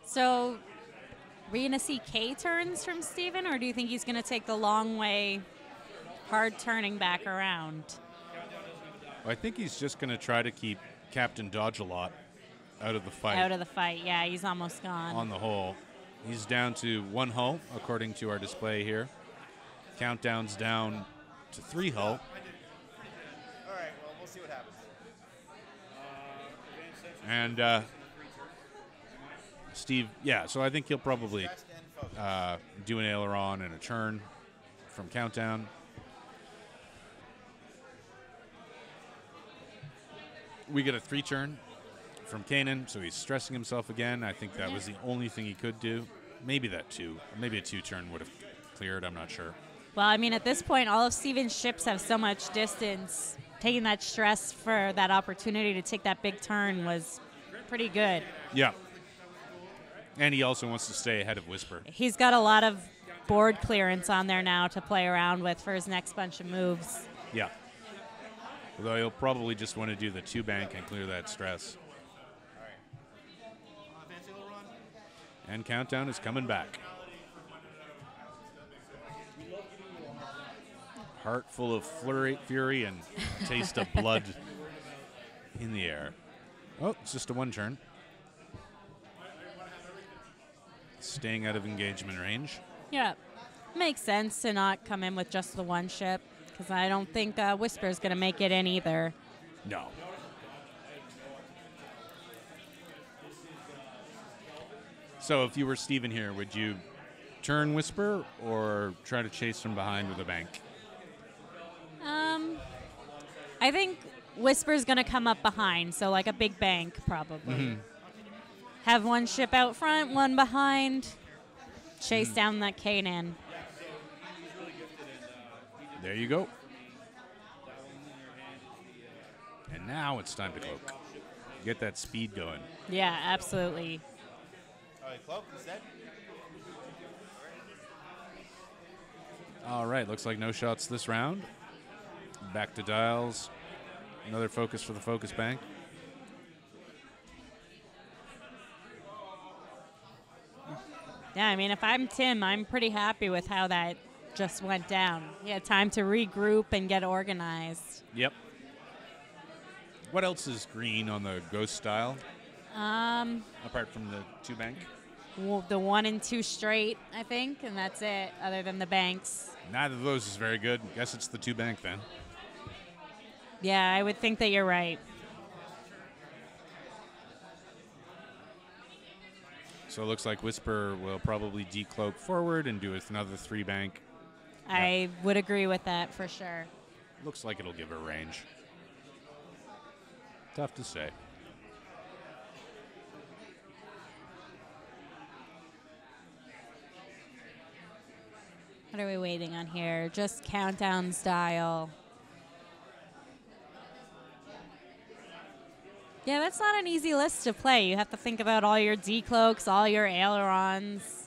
So, we going to see K turns from Steven, or do you think he's going to take the long way, hard turning back around? I think he's just going to try to keep Captain Dodge a lot out of the fight. Out of the fight. Yeah, he's almost gone. on the whole. He's down to one hull, according to our display here. Countdown's down to three hull. All right, well, we'll see what happens. And uh, Steve, yeah. So I think he'll probably Stressed and focused. uh, do an aileron and a turn from countdown. We get a three turn from Kanan, so he's stressing himself again. I think that was the only thing he could do. Maybe that two, maybe a two turn would have cleared. I'm not sure. Well, I mean, at this point, all of Steven's ships have so much distance. Taking that stress for that opportunity to take that big turn was pretty good. Yeah. And he also wants to stay ahead of Whisper. He's got a lot of board clearance on there now to play around with for his next bunch of moves. Yeah. Although he'll probably just want to do the two bank and clear that stress. Fancy little run? And countdown is coming back. Heart full of flurry, fury and taste of blood in the air. Oh, it's just a one turn. Staying out of engagement range. Yeah, makes sense to not come in with just the one ship because I don't think uh, is going to make it in either. No. So if you were Steven here, would you turn Whisper or try to chase from behind with a bank? Um, I think Whisper's going to come up behind, so like a big bank probably. Have one ship out front, one behind. Chase down that Kanan. There you go. And now it's time to cloak. Get that speed going. Yeah, absolutely. All right, cloak cloaked instead? All right, looks like no shots this round. Back to dials. Another focus for the focus bank. Yeah, I mean, if I'm Tim, I'm pretty happy with how that just went down. He had time to regroup and get organized. Yep. What else is green on the ghost style Um, apart from the two bank? w- the one and two straight, I think, and that's it, other than the banks. Neither of those is very good. Guess it's the two bank then. Yeah, I would think that you're right. So it looks like Whisper will probably decloak forward and do another three bank. I would agree with that for sure. Looks like it'll give her range. Tough to say. What are we waiting on here? Just countdown style. Yeah, that's not an easy list to play. You have to think about all your decloaks, all your ailerons.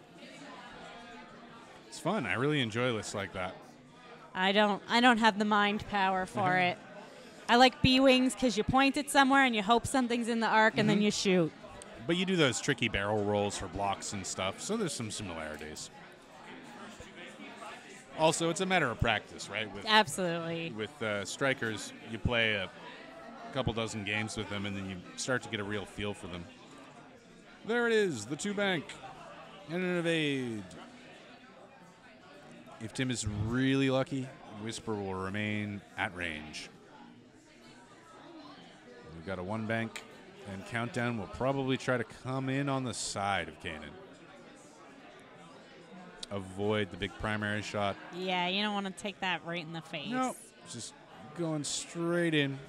It's fun. I really enjoy lists like that. I don't I don't have the mind power for it. I like B wings because you point it somewhere and you hope something's in the arc and then you shoot. But you do those tricky barrel rolls for blocks and stuff, so there's some similarities. Also, it's a matter of practice, right? With Absolutely. with uh, strikers, you play a couple dozen games with them, and then you start to get a real feel for them. There it is, the two bank and an evade. If Tim is really lucky, Whisper will remain at range. We've got a one bank, and Countdown will probably try to come in on the side of Kanan. Avoid the big primary shot. Yeah, you don't want to take that right in the face. No, just going straight in.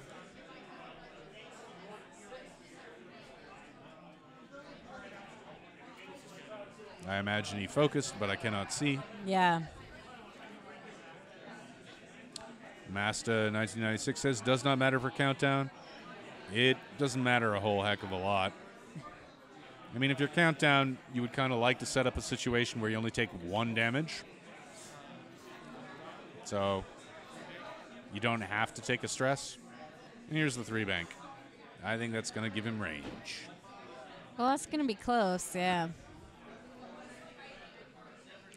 I imagine he focused, but I cannot see. Yeah. Masta 1996 says does not matter for countdown. It doesn't matter a whole heck of a lot. I mean, if you're countdown, you would kind of like to set up a situation where you only take one damage. So you don't have to take a stress. And here's the three bank. I think that's going to give him range. Well, that's going to be close, yeah.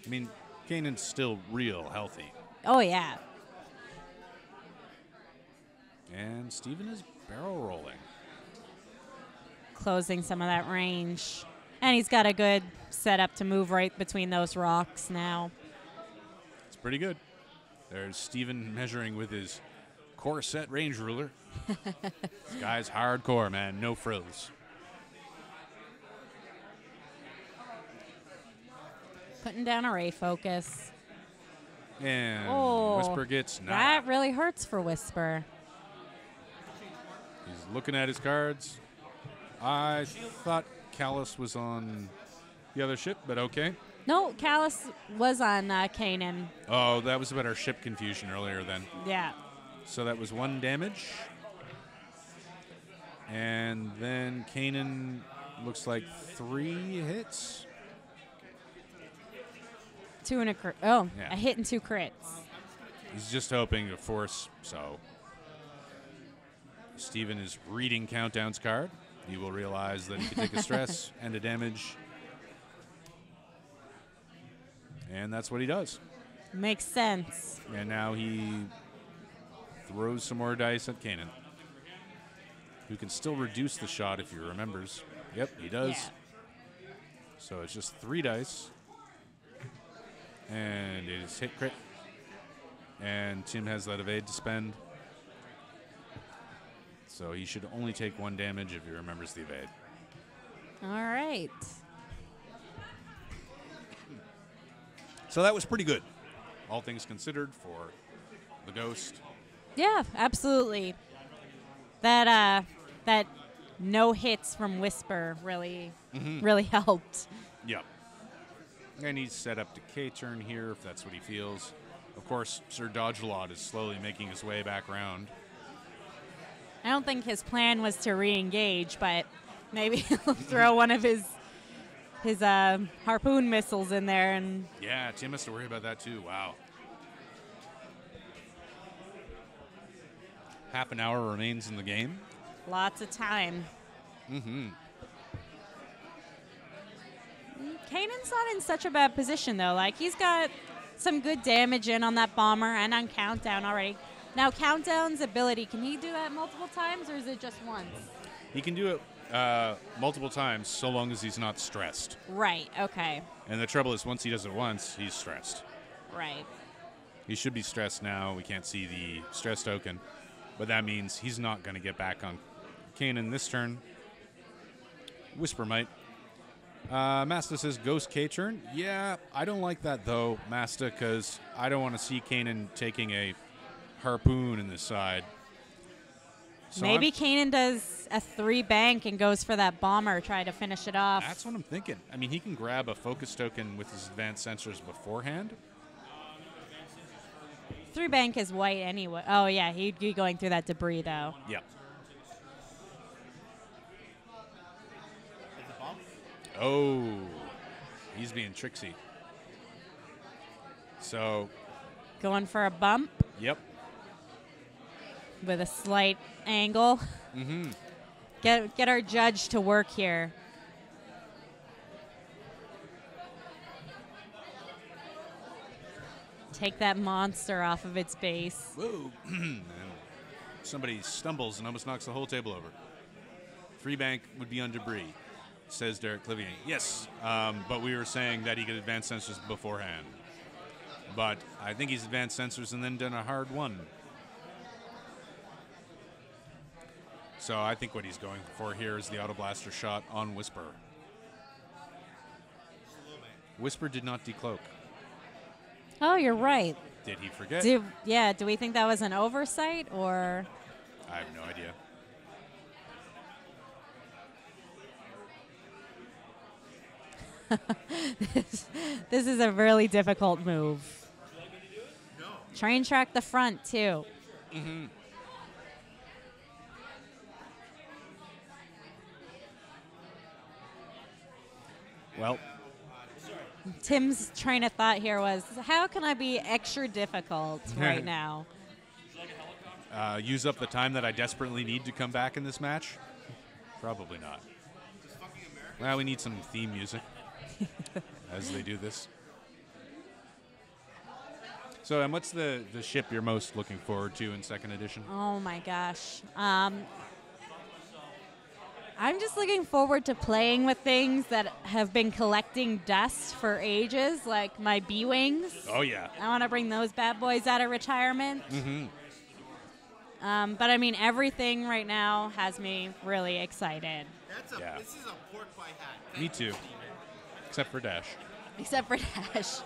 I mean, Kanan's still real healthy. Oh, yeah. And Steven is barrel rolling. Closing some of that range. And he's got a good setup to move right between those rocks now. It's pretty good. There's Steven measuring with his core set range ruler. this guy's hardcore, man. No frills. Putting down a Rey focus. And Oh, Whisper gets That really hurts for Whisper. Looking at his cards. I thought Kallus was on the other ship, but okay. No, Kallus was on uh, Kanan. Oh, that was about our ship confusion earlier then. Yeah. So that was one damage. And then Kanan looks like three hits. Two and a crit. Oh, Yeah. a hit and two crits. He's just hoping to force, so. Steven is reading Countdown's card. He will realize that he can take a stress and a damage. And that's what he does. Makes sense. And now he throws some more dice at Kanan. Who can still reduce the shot if he remembers. Yep, he does. Yeah. So it's just three dice. And it is hit crit. And Tim has that evade to spend. So he should only take one damage if he remembers the evade. All right. So that was pretty good. All things considered for the ghost. Yeah, absolutely. That uh, that no hits from Whisper really, Mm-hmm. really helped. Yep. And he's set up to K turn here if that's what he feels. Of course, Sir Dodgelot is slowly making his way back around. I don't think his plan was to re-engage, but maybe he'll throw one of his his uh, harpoon missiles in there and Yeah, Tim has to worry about that too. Wow. Half an hour remains in the game. lots of time. Mm-hmm. Kanan's not in such a bad position though. Like he's got some good damage in on that bomber and on countdown already. Now countdown's ability, can he do that multiple times or is it just once? He can do it uh, multiple times so long as he's not stressed. Right. Okay. And the trouble is, once he does it once, he's stressed. Right. He should be stressed now. We can't see the stress token, but that means he's not going to get back on Kanan this turn. Whisper might. Uh, Masta says Ghost K turn. Yeah, I don't like that though, Masta, because I don't want to see Kanan taking a harpoon in the side. So Maybe I'm- Kanan does a three bank and goes for that bomber, try to finish it off. That's what I'm thinking. I mean, he can grab a focus token with his advanced sensors beforehand. three bank is white anyway. Oh yeah, he'd be going through that debris though. Yep. Is it bump? Oh, he's being tricksy. So, Going for a bump yep. With a slight angle. Mm-hmm. Get get our judge to work here. Take that monster off of its base. Whoa. somebody stumbles and almost knocks the whole table over. Free bank would be on debris, says Derek Clivier. Yes, um, but we were saying that he could advance sensors beforehand. But I think he's advanced sensors and then done a hard one. So I think what he's going for here is the auto blaster shot on Whisper. Whisper did not decloak. Oh, you're right. Did he forget? Do yeah? Do we think that was an oversight or? I have no idea. This is a really difficult move. Train track the front too. Mm-hmm. Well, Tim's train of thought here was, how can I be extra difficult right now? uh, use up the time that I desperately need to come back in this match? Probably not. Well, we need some theme music as they do this. So, and what's the, the ship you're most looking forward to in second edition? Oh my gosh. Um, I'm just looking forward to playing with things that have been collecting dust for ages, like my B Wings. Oh, yeah. I want to bring those bad boys out of retirement. Mm-hmm. Um, but I mean, everything right now has me really excited. That's a. Yeah. This is a pork pie hat. Me too. Except for Dash. except for Dash.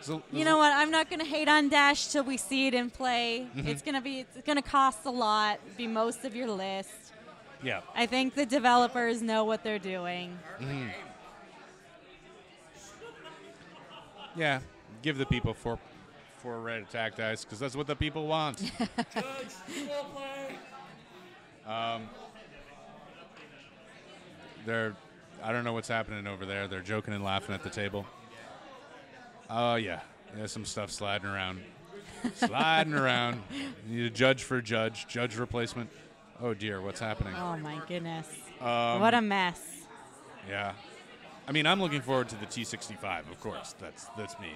So, You know what? I'm not gonna hate on Dash till we see it in play. Mm-hmm. It's gonna be it's gonna cost a lot, be most of your list. Yeah. I think the developers know what they're doing. Yeah. Give the people four, four red attack dice because that's what the people want. um, they're, I don't know what's happening over there. They're joking and laughing at the table. Oh yeah, there's some stuff sliding around, sliding around. You need a judge for a judge, judge replacement. Oh dear, what's happening? Oh my goodness. Um, what a mess. Yeah. I mean, I'm looking forward to the T65, of course. That's that's me.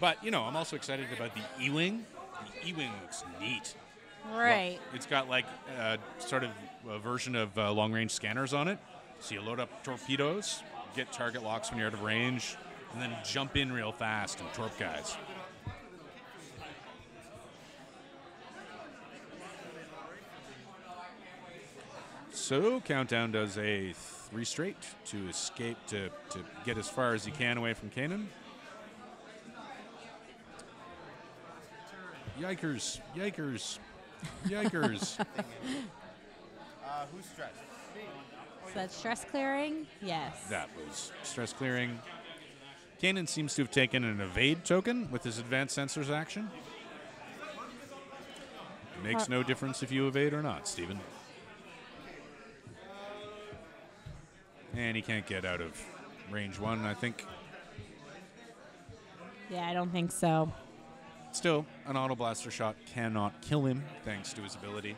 But you know, I'm also excited about the E-wing. The E-wing looks neat. Right. Well, it's got like uh, sort of a version of uh, long-range scanners on it. So you load up torpedoes, get target locks when you're out of range, and then jump in real fast and torp guys. So Countdown does a three straight to escape to, to get as far as he can away from Kanan. Yikers! Yikers! Yikers! Uh, who's stressed? Is that stress clearing? Yes. that was stress clearing. Kanan seems to have taken an evade token with his advanced sensors action. Makes no difference if you evade or not, Steven. And he can't get out of range one, I think. Yeah, I don't think so. Still, an auto blaster shot cannot kill him thanks to his ability.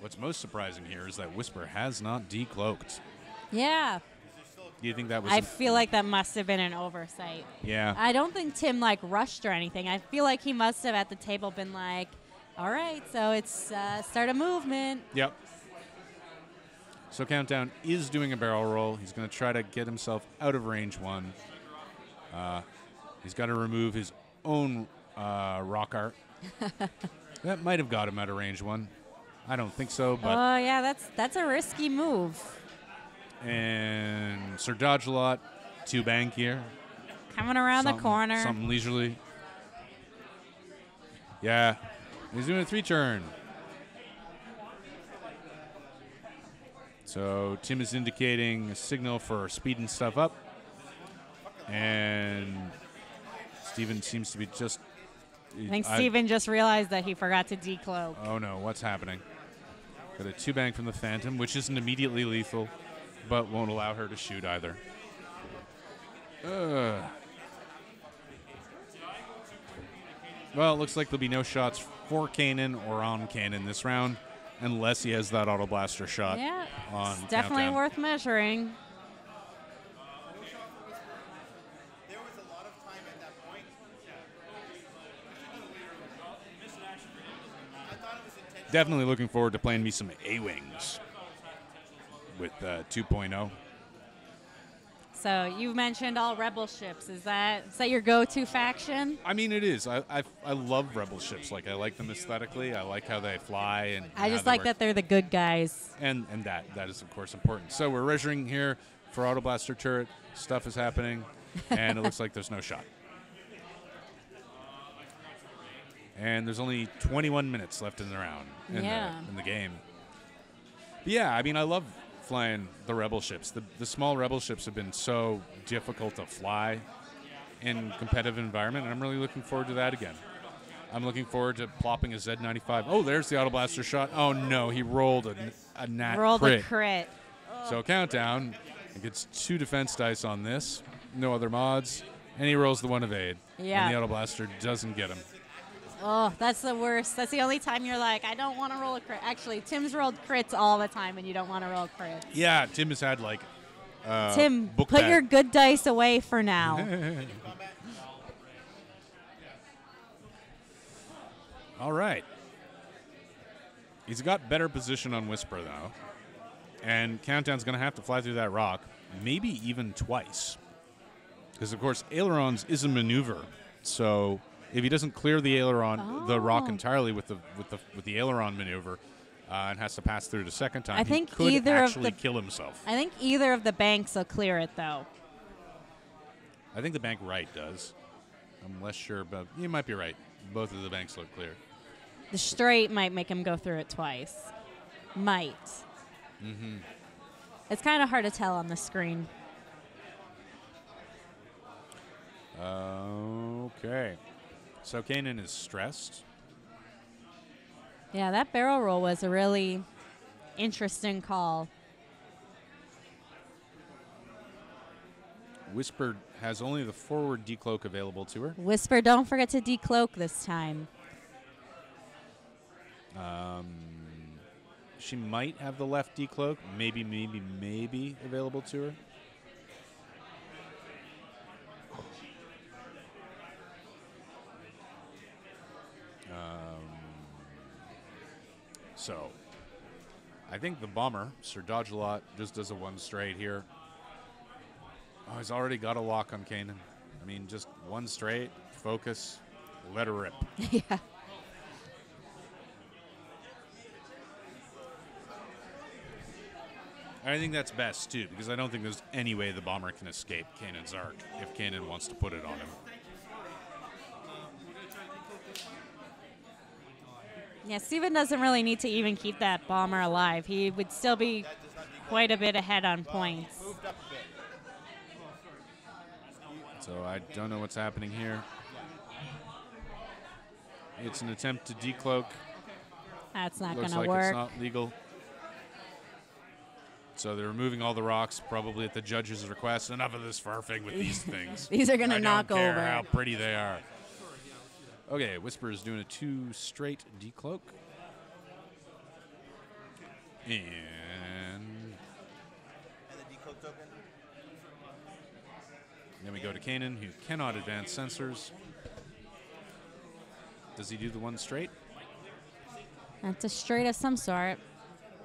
What's most surprising here is that Whisper has not decloaked. Yeah. Do you think that was? I feel like that must have been an oversight. yeah. I don't think Tim like rushed or anything. I feel like he must have at the table been like, "All right, so it's uh, start a movement." Yep. So Countdown is doing a barrel roll. He's going to try to get himself out of range one. Uh, he's got to remove his own uh, rock art. that might have got him out of range one. I don't think so, but Oh yeah, that's that's a risky move. and Sir Dodge a lot, two bank here. Coming around the corner. Something leisurely. Yeah, he's doing a three turn. So Tim is indicating a signal for speeding stuff up, and Steven seems to be just. I think Steven just realized that he forgot to decloak. Oh no, what's happening? Got a two bang from the Phantom, which isn't immediately lethal, but won't allow her to shoot either. Ugh. Well, it looks like there'll be no shots for Kanan or on Kanan this round, unless he has that auto blaster shot yeah, on it's definitely countdown. worth measuring. There was a lot of time at that point. I thought it was intentional. Definitely looking forward to playing me some A wings with uh, 2.0. So you mentioned all rebel ships. Is that is that your go-to faction? I mean, it is. I, I I love rebel ships. Like I like them aesthetically. I like how they fly and. I just like work. that they're the good guys. and and that that is of course important. So we're measuring here for auto blaster turret. Stuff is happening, and it looks like there's no shot. And there's only 21 minutes left in the round in, Yeah. the, in the game. But yeah, I mean, I love flying the rebel ships. The the small rebel ships have been so difficult to fly in competitive environment, and I'm really looking forward to that again. I'm looking forward to plopping a Z95. Oh, there's the auto blaster shot. Oh no, he rolled a, a nat Rolled crit. a crit. So countdown. He gets two defense dice on this. No other mods. And he rolls the one evade. Yeah. And the auto blaster doesn't get him. Oh, that's the worst. That's the only time you're like, I don't want to roll a crit. Actually, Tim's rolled crits all the time, and you don't want to roll crits. Yeah, Tim has had like uh, Tim, put bag. your good dice away for now. All right. He's got better position on Whisper though. And Countdown's going to have to fly through that rock, maybe even twice. Because of course, ailerons is a maneuver. So if he doesn't clear the aileron, the rock Oh. entirely with the with the with the aileron maneuver, uh, and has to pass through the second time. I think he could either of actually the- kill himself. I think either of the banks will clear it though. I think the bank right does. I'm less sure, but you might be right. Both of the banks look clear. The straight might make him go through it twice. Might. Mm-hmm. It's kind of hard to tell on the screen. Okay. So Kanan is stressed. Yeah, that barrel roll was a really interesting call. Whisper has only the forward decloak available to her. Whisper, don't forget to decloak this time. Um, She might have the left decloak, maybe, maybe, maybe available to her. Think the bomber, Sir Dodge a lot, just does a one straight here. Oh, he's already got a lock on Kanan. I mean, just one straight, focus, let her rip. yeah. I think that's best too, because I don't think there's any way the bomber can escape Kanan's arc if Kanan wants to put it on him. Yeah, Steven doesn't really need to even keep that bomber alive. He would still be quite a bit ahead on points. Moved up a bit. So I don't know what's happening here. It's an attempt to decloak. That's not going Looks to like work. it's not legal. So they're removing all the rocks, probably at the judge's request. Enough of this farfing with these things. These are going to knock over. I don't care over. how pretty they are. Okay, Whisper is doing a two straight decloak. And And the decloak token. then we go to Kanan, who cannot advance sensors. Does he do the one straight? That's a straight of some sort.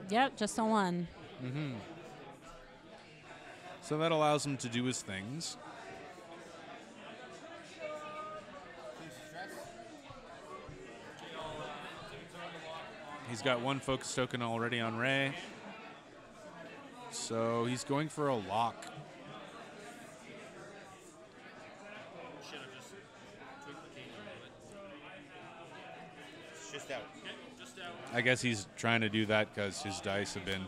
Yep, just a one. Mm-hmm. So that allows him to do his things. He's got one focus token already on Rey. So he's going for a lock. It's just out. I guess he's trying to do that because his dice have been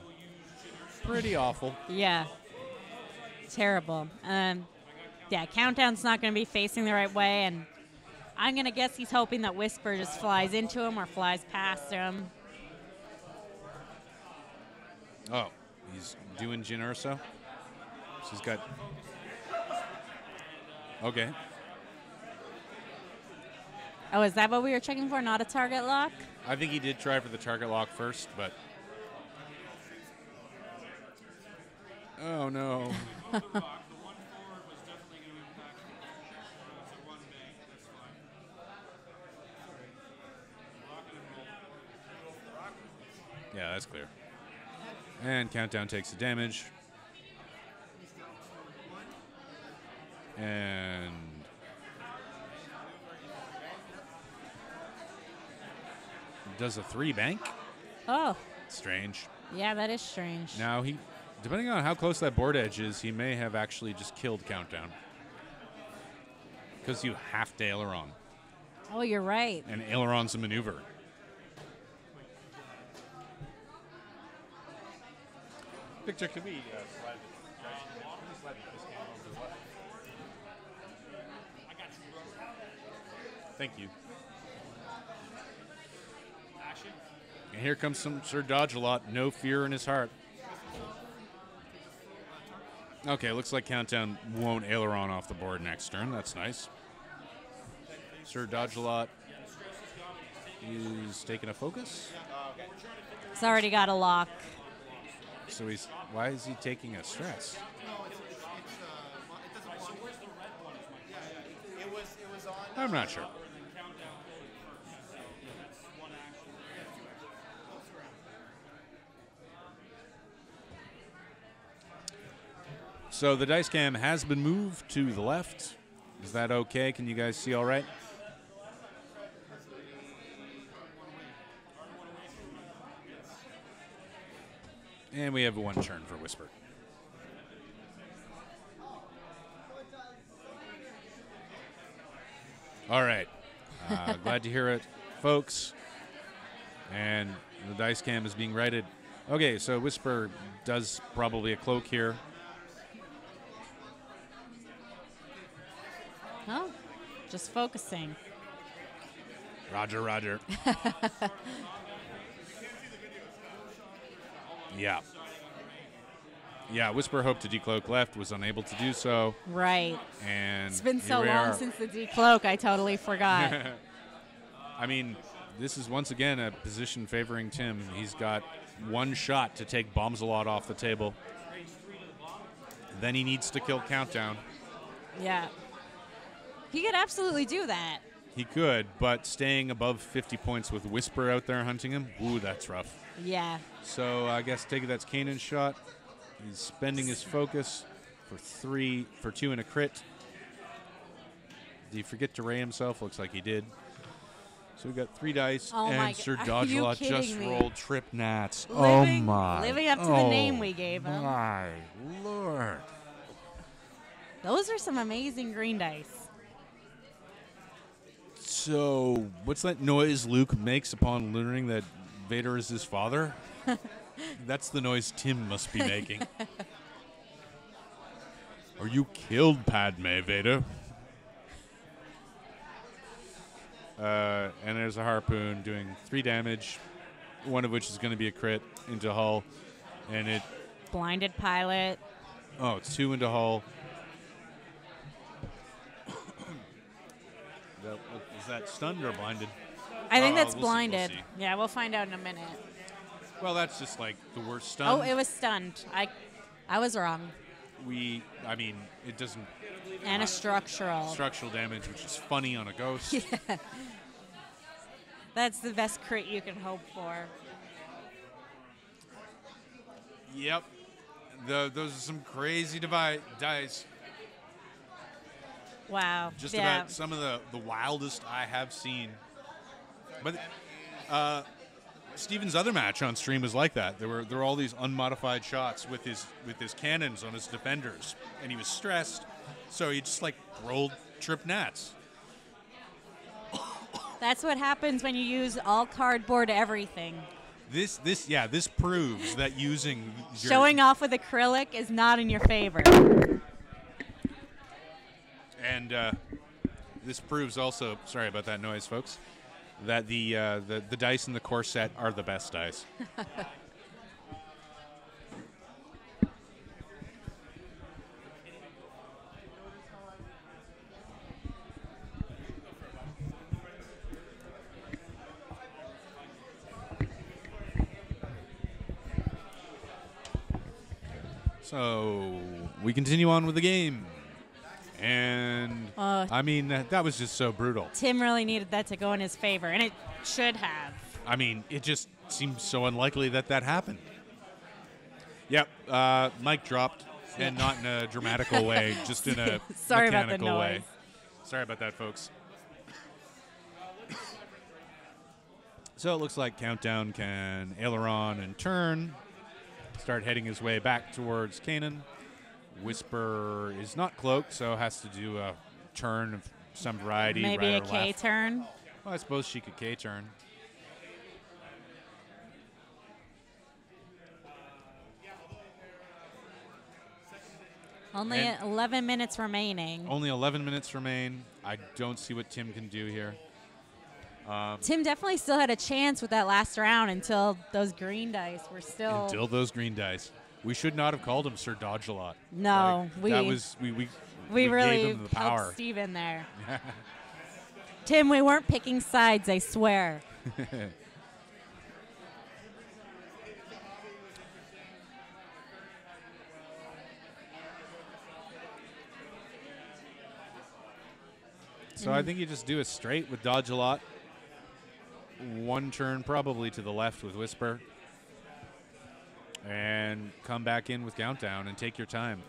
pretty awful. Yeah. Terrible. Um, yeah, Countdown's not going to be facing the right way, and I'm going to guess he's hoping that Whisper just flies into him or flies past him. Oh, he's doing Jyn Erso. So he's got. Okay. Oh, is that what we were checking for? Not a target lock? I think he did try for the target lock first, but. Oh no. yeah, that's clear. And Countdown takes the damage. And does a three bank. Oh, Strange. yeah, that is strange. Now he, depending on how close that board edge is, he may have actually just killed Countdown. Because you have to aileron, Oh, you're right. and aileron's a maneuver. Victor, could we uh, slide Thank you. And here comes some Sir Dodge a lot. No fear in his heart. Okay, looks like Countdown won't aileron off the board next turn. That's nice. Sir Dodge a lot is taking a focus. It's already got a lock. So he's why is he taking a stress? It was it was on. I'm not uh, sure. So the dice cam has been moved to the left. Is that okay? Can you guys see all right? And we have one turn for Whisper. All right. Uh, glad to hear it, folks. And the dice cam is being righted. Okay, so Whisper does probably a cloak here. Oh, just focusing. Roger, Roger. yeah. Yeah, Whisper hoped to decloak left, was unable to do so, Right. and It's been so long are. since the decloak, I totally forgot. I mean, this is once again a position favoring Tim. He's got one shot to take bombs a lot off the table. Then he needs to kill Countdown. yeah. He could absolutely do that. He could, but staying above 50 points with Whisper out there hunting him, ooh, that's rough. Yeah. So uh, I guess take it that's Kanan's shot. He's spending his focus for three, for two and a crit. Did he forget to ray himself? Looks like he did. So we got three dice, Oh my and Sir Dodgelot just me? rolled trip nats. Oh living, oh my! living up to the Oh name we gave him. My lord! Those are some amazing green dice. So what's that noise Luke makes upon learning that Vader is his father? That's the noise Tim must be making. Are you killed, Padme Vader? Uh, and there's a harpoon doing three damage, one of which is going to be a crit into hull, and it Blinded pilot. oh, it's two into hull. That- Is that stunned or blinded? I think Uh, that's we'll see, we'll blinded. see. Yeah, we'll find out in a minute. Well, that's just like the worst stun. Oh, it was stunned. I, I was wrong. we. I mean, it doesn't And a structural. structural damage, which is funny on a ghost. That's the best crit you can hope for. Yep. The, those are some crazy devi- dice. Wow. Just yeah. about some of the, the wildest I have seen. But uh, Steven's other match on stream was like that. There were there were all these unmodified shots with his with his cannons on his defenders, and he was stressed, so he just like rolled trip nats. That's what happens when you use all cardboard everything. This this yeah this proves that using your, Showing off with acrylic is not in your favor. And uh, this proves also sorry about that noise, folks. That the, uh, the the dice in the core set are the best dice. So we continue on with the game, and Uh, I mean that, that was just so brutal. Tim really needed that to go in his favor, and it should have. I mean, it just seems so unlikely that that happened. Yep, uh, Mike dropped, and not in a dramatical way, just in a Sorry about the mechanical way. noise. Sorry about that, folks. so it looks like Countdown can aileron and turn, start heading his way back towards Kanan. Whisper is not cloaked, so has to do a turn of some variety. Maybe right a K left. turn. Well, I suppose she could K turn. Only And- 11 minutes remaining. Only 11 minutes remain. I don't see what Tim can do here. Um, Tim definitely still had a chance with that last round until those green dice were still. Until those green dice. We should not have called him Sir Dodge a lot. No, Like, we- that was we we, we, gave really him the power. helped Steven there. Tim, we weren't picking sides, I swear. So I think you just do a straight with Dodge a lot. One turn probably to the left with Whisper. And come back in with Countdown and take your time.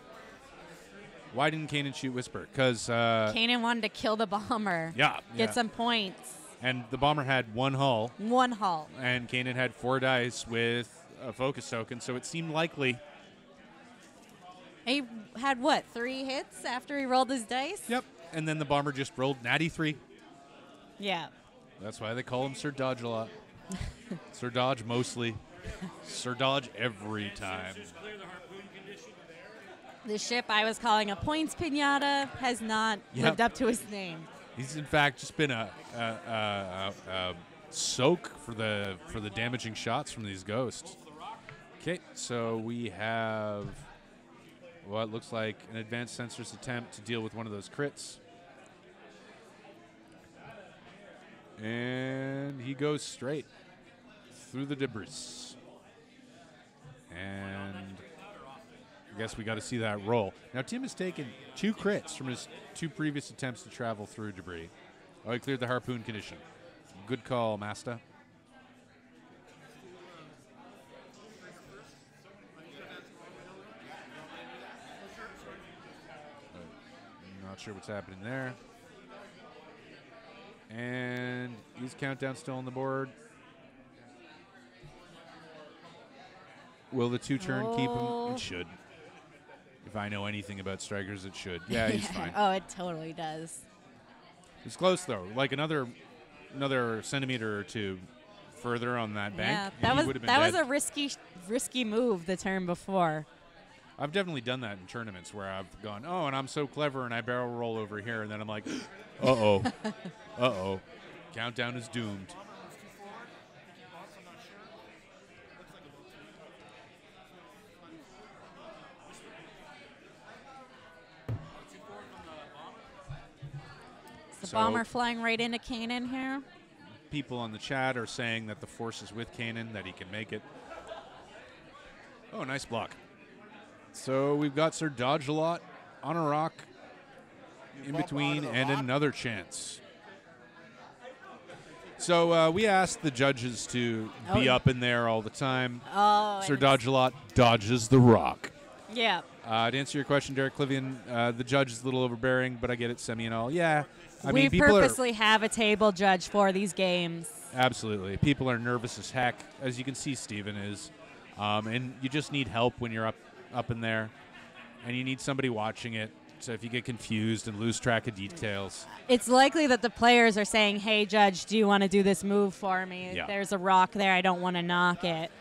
Why didn't Kanan shoot Whisper? Because uh, Kanan wanted to kill the bomber. yeah, Get yeah. some points. And the bomber had one hull, One hull. and Kanan had four dice with a focus token, so it seemed likely. He had what three hits after he rolled his dice? Yep. And then the bomber just rolled natty three. Yeah. That's why they call him Sir Dodge a lot. Sir Dodge mostly. Sir Dodge every time. The ship I was calling a points pinata has not Yep. lived up to his name. He's in fact just been a, a, a, a, a soak for the for the damaging shots from these ghosts. Okay, so we have what looks like an advanced sensors attempt to deal with one of those crits. And he goes straight through the debris. And I guess we got to see that roll. Now, Tim has taken two crits from his two previous attempts to travel through debris. Oh, he cleared the harpoon condition. Good call, Master. Not sure what's happening there. And is countdown still on the board? Will the two turn keep him? Oh. It should. If I know anything about strikers, it should. Yeah, he's fine. Oh, it totally does. It's close though, like another another centimeter or two further on that bank. yeah, that was would have been that was a risky risky move the turn before. I've definitely done that in tournaments where I've gone, oh, and I'm so clever, and I barrel roll over here, and then I'm like, uh oh, uh oh, countdown is doomed. The So- bomber flying right into Kanan here? People on the chat are saying that the force is with Kanan, that he can make it. Oh, nice block. So we've got Sir Dodge a lot on a rock in between and another chance. So uh, we asked the judges to Oh, be yeah. up in there all the time. Oh, Sir and Dodge a lot dodges the rock. Yeah. Uh, to answer your question, Derek Clivian, uh, the judge is a little overbearing, but I get it, semi and all. Yeah, I we mean, people are purposely have a table judge for these games. Absolutely. People are nervous as heck, as you can see Steven is. Um, and you just need help when you're up up in there. And you need somebody watching it. So if you get confused and lose track of details. It's likely that the players are saying, "Hey, judge, do you want to do this move for me? Yeah. There's a rock there. I don't want to knock it."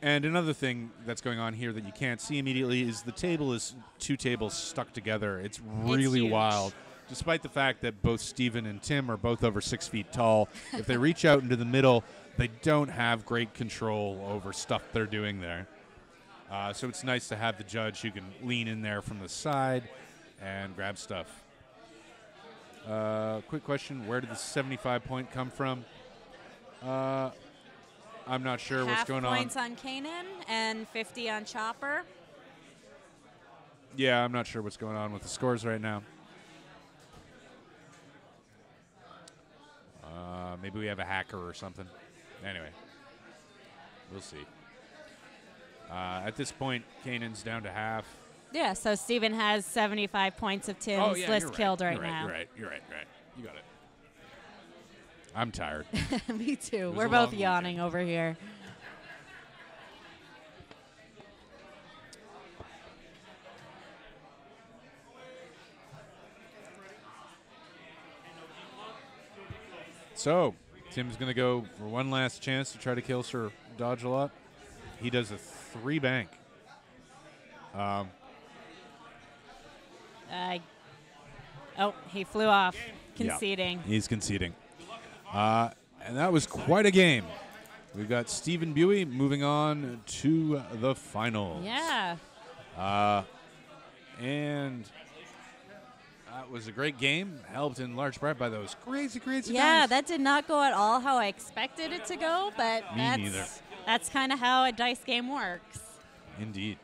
And another thing that's going on here that you can't see immediately is the table is two tables stuck together. It's really huge. wild. Despite the fact that both Steven and Tim are both over six feet tall, if they reach out into the middle, they don't have great control over stuff they're doing there. Uh, so it's nice to have the judge who can lean in there from the side and grab stuff. Uh, quick question: Where did the 75 point come from? Uh, I'm not sure what's Half going on. points on Kanan and 50 on Chopper. Yeah, I'm not sure what's going on with the scores right now. Uh, maybe we have a hacker or something. Anyway, we'll see. Uh, at this point, Kanan's down to half. Yeah, so Steven has 75 points of Tim's oh yeah, list right. killed right you're now. You're right. You're right. You're right. You got it. I'm tired. Me too. We're both yawning weekend. over here. so, Tim's going to go for one last chance to try to kill Sir Dodge a lot. He does a three bank. Uh, oh, he flew off, Yeah. conceding. He's conceding. Uh, and that was quite a game. We've got Steven Buey moving on to the final. Yeah. And that was a great game, helped in large part by those crazy, crazy Yeah, dice. that did not go at all how I expected it to go, but Me that's neither. that's kind of how a dice game works. Indeed.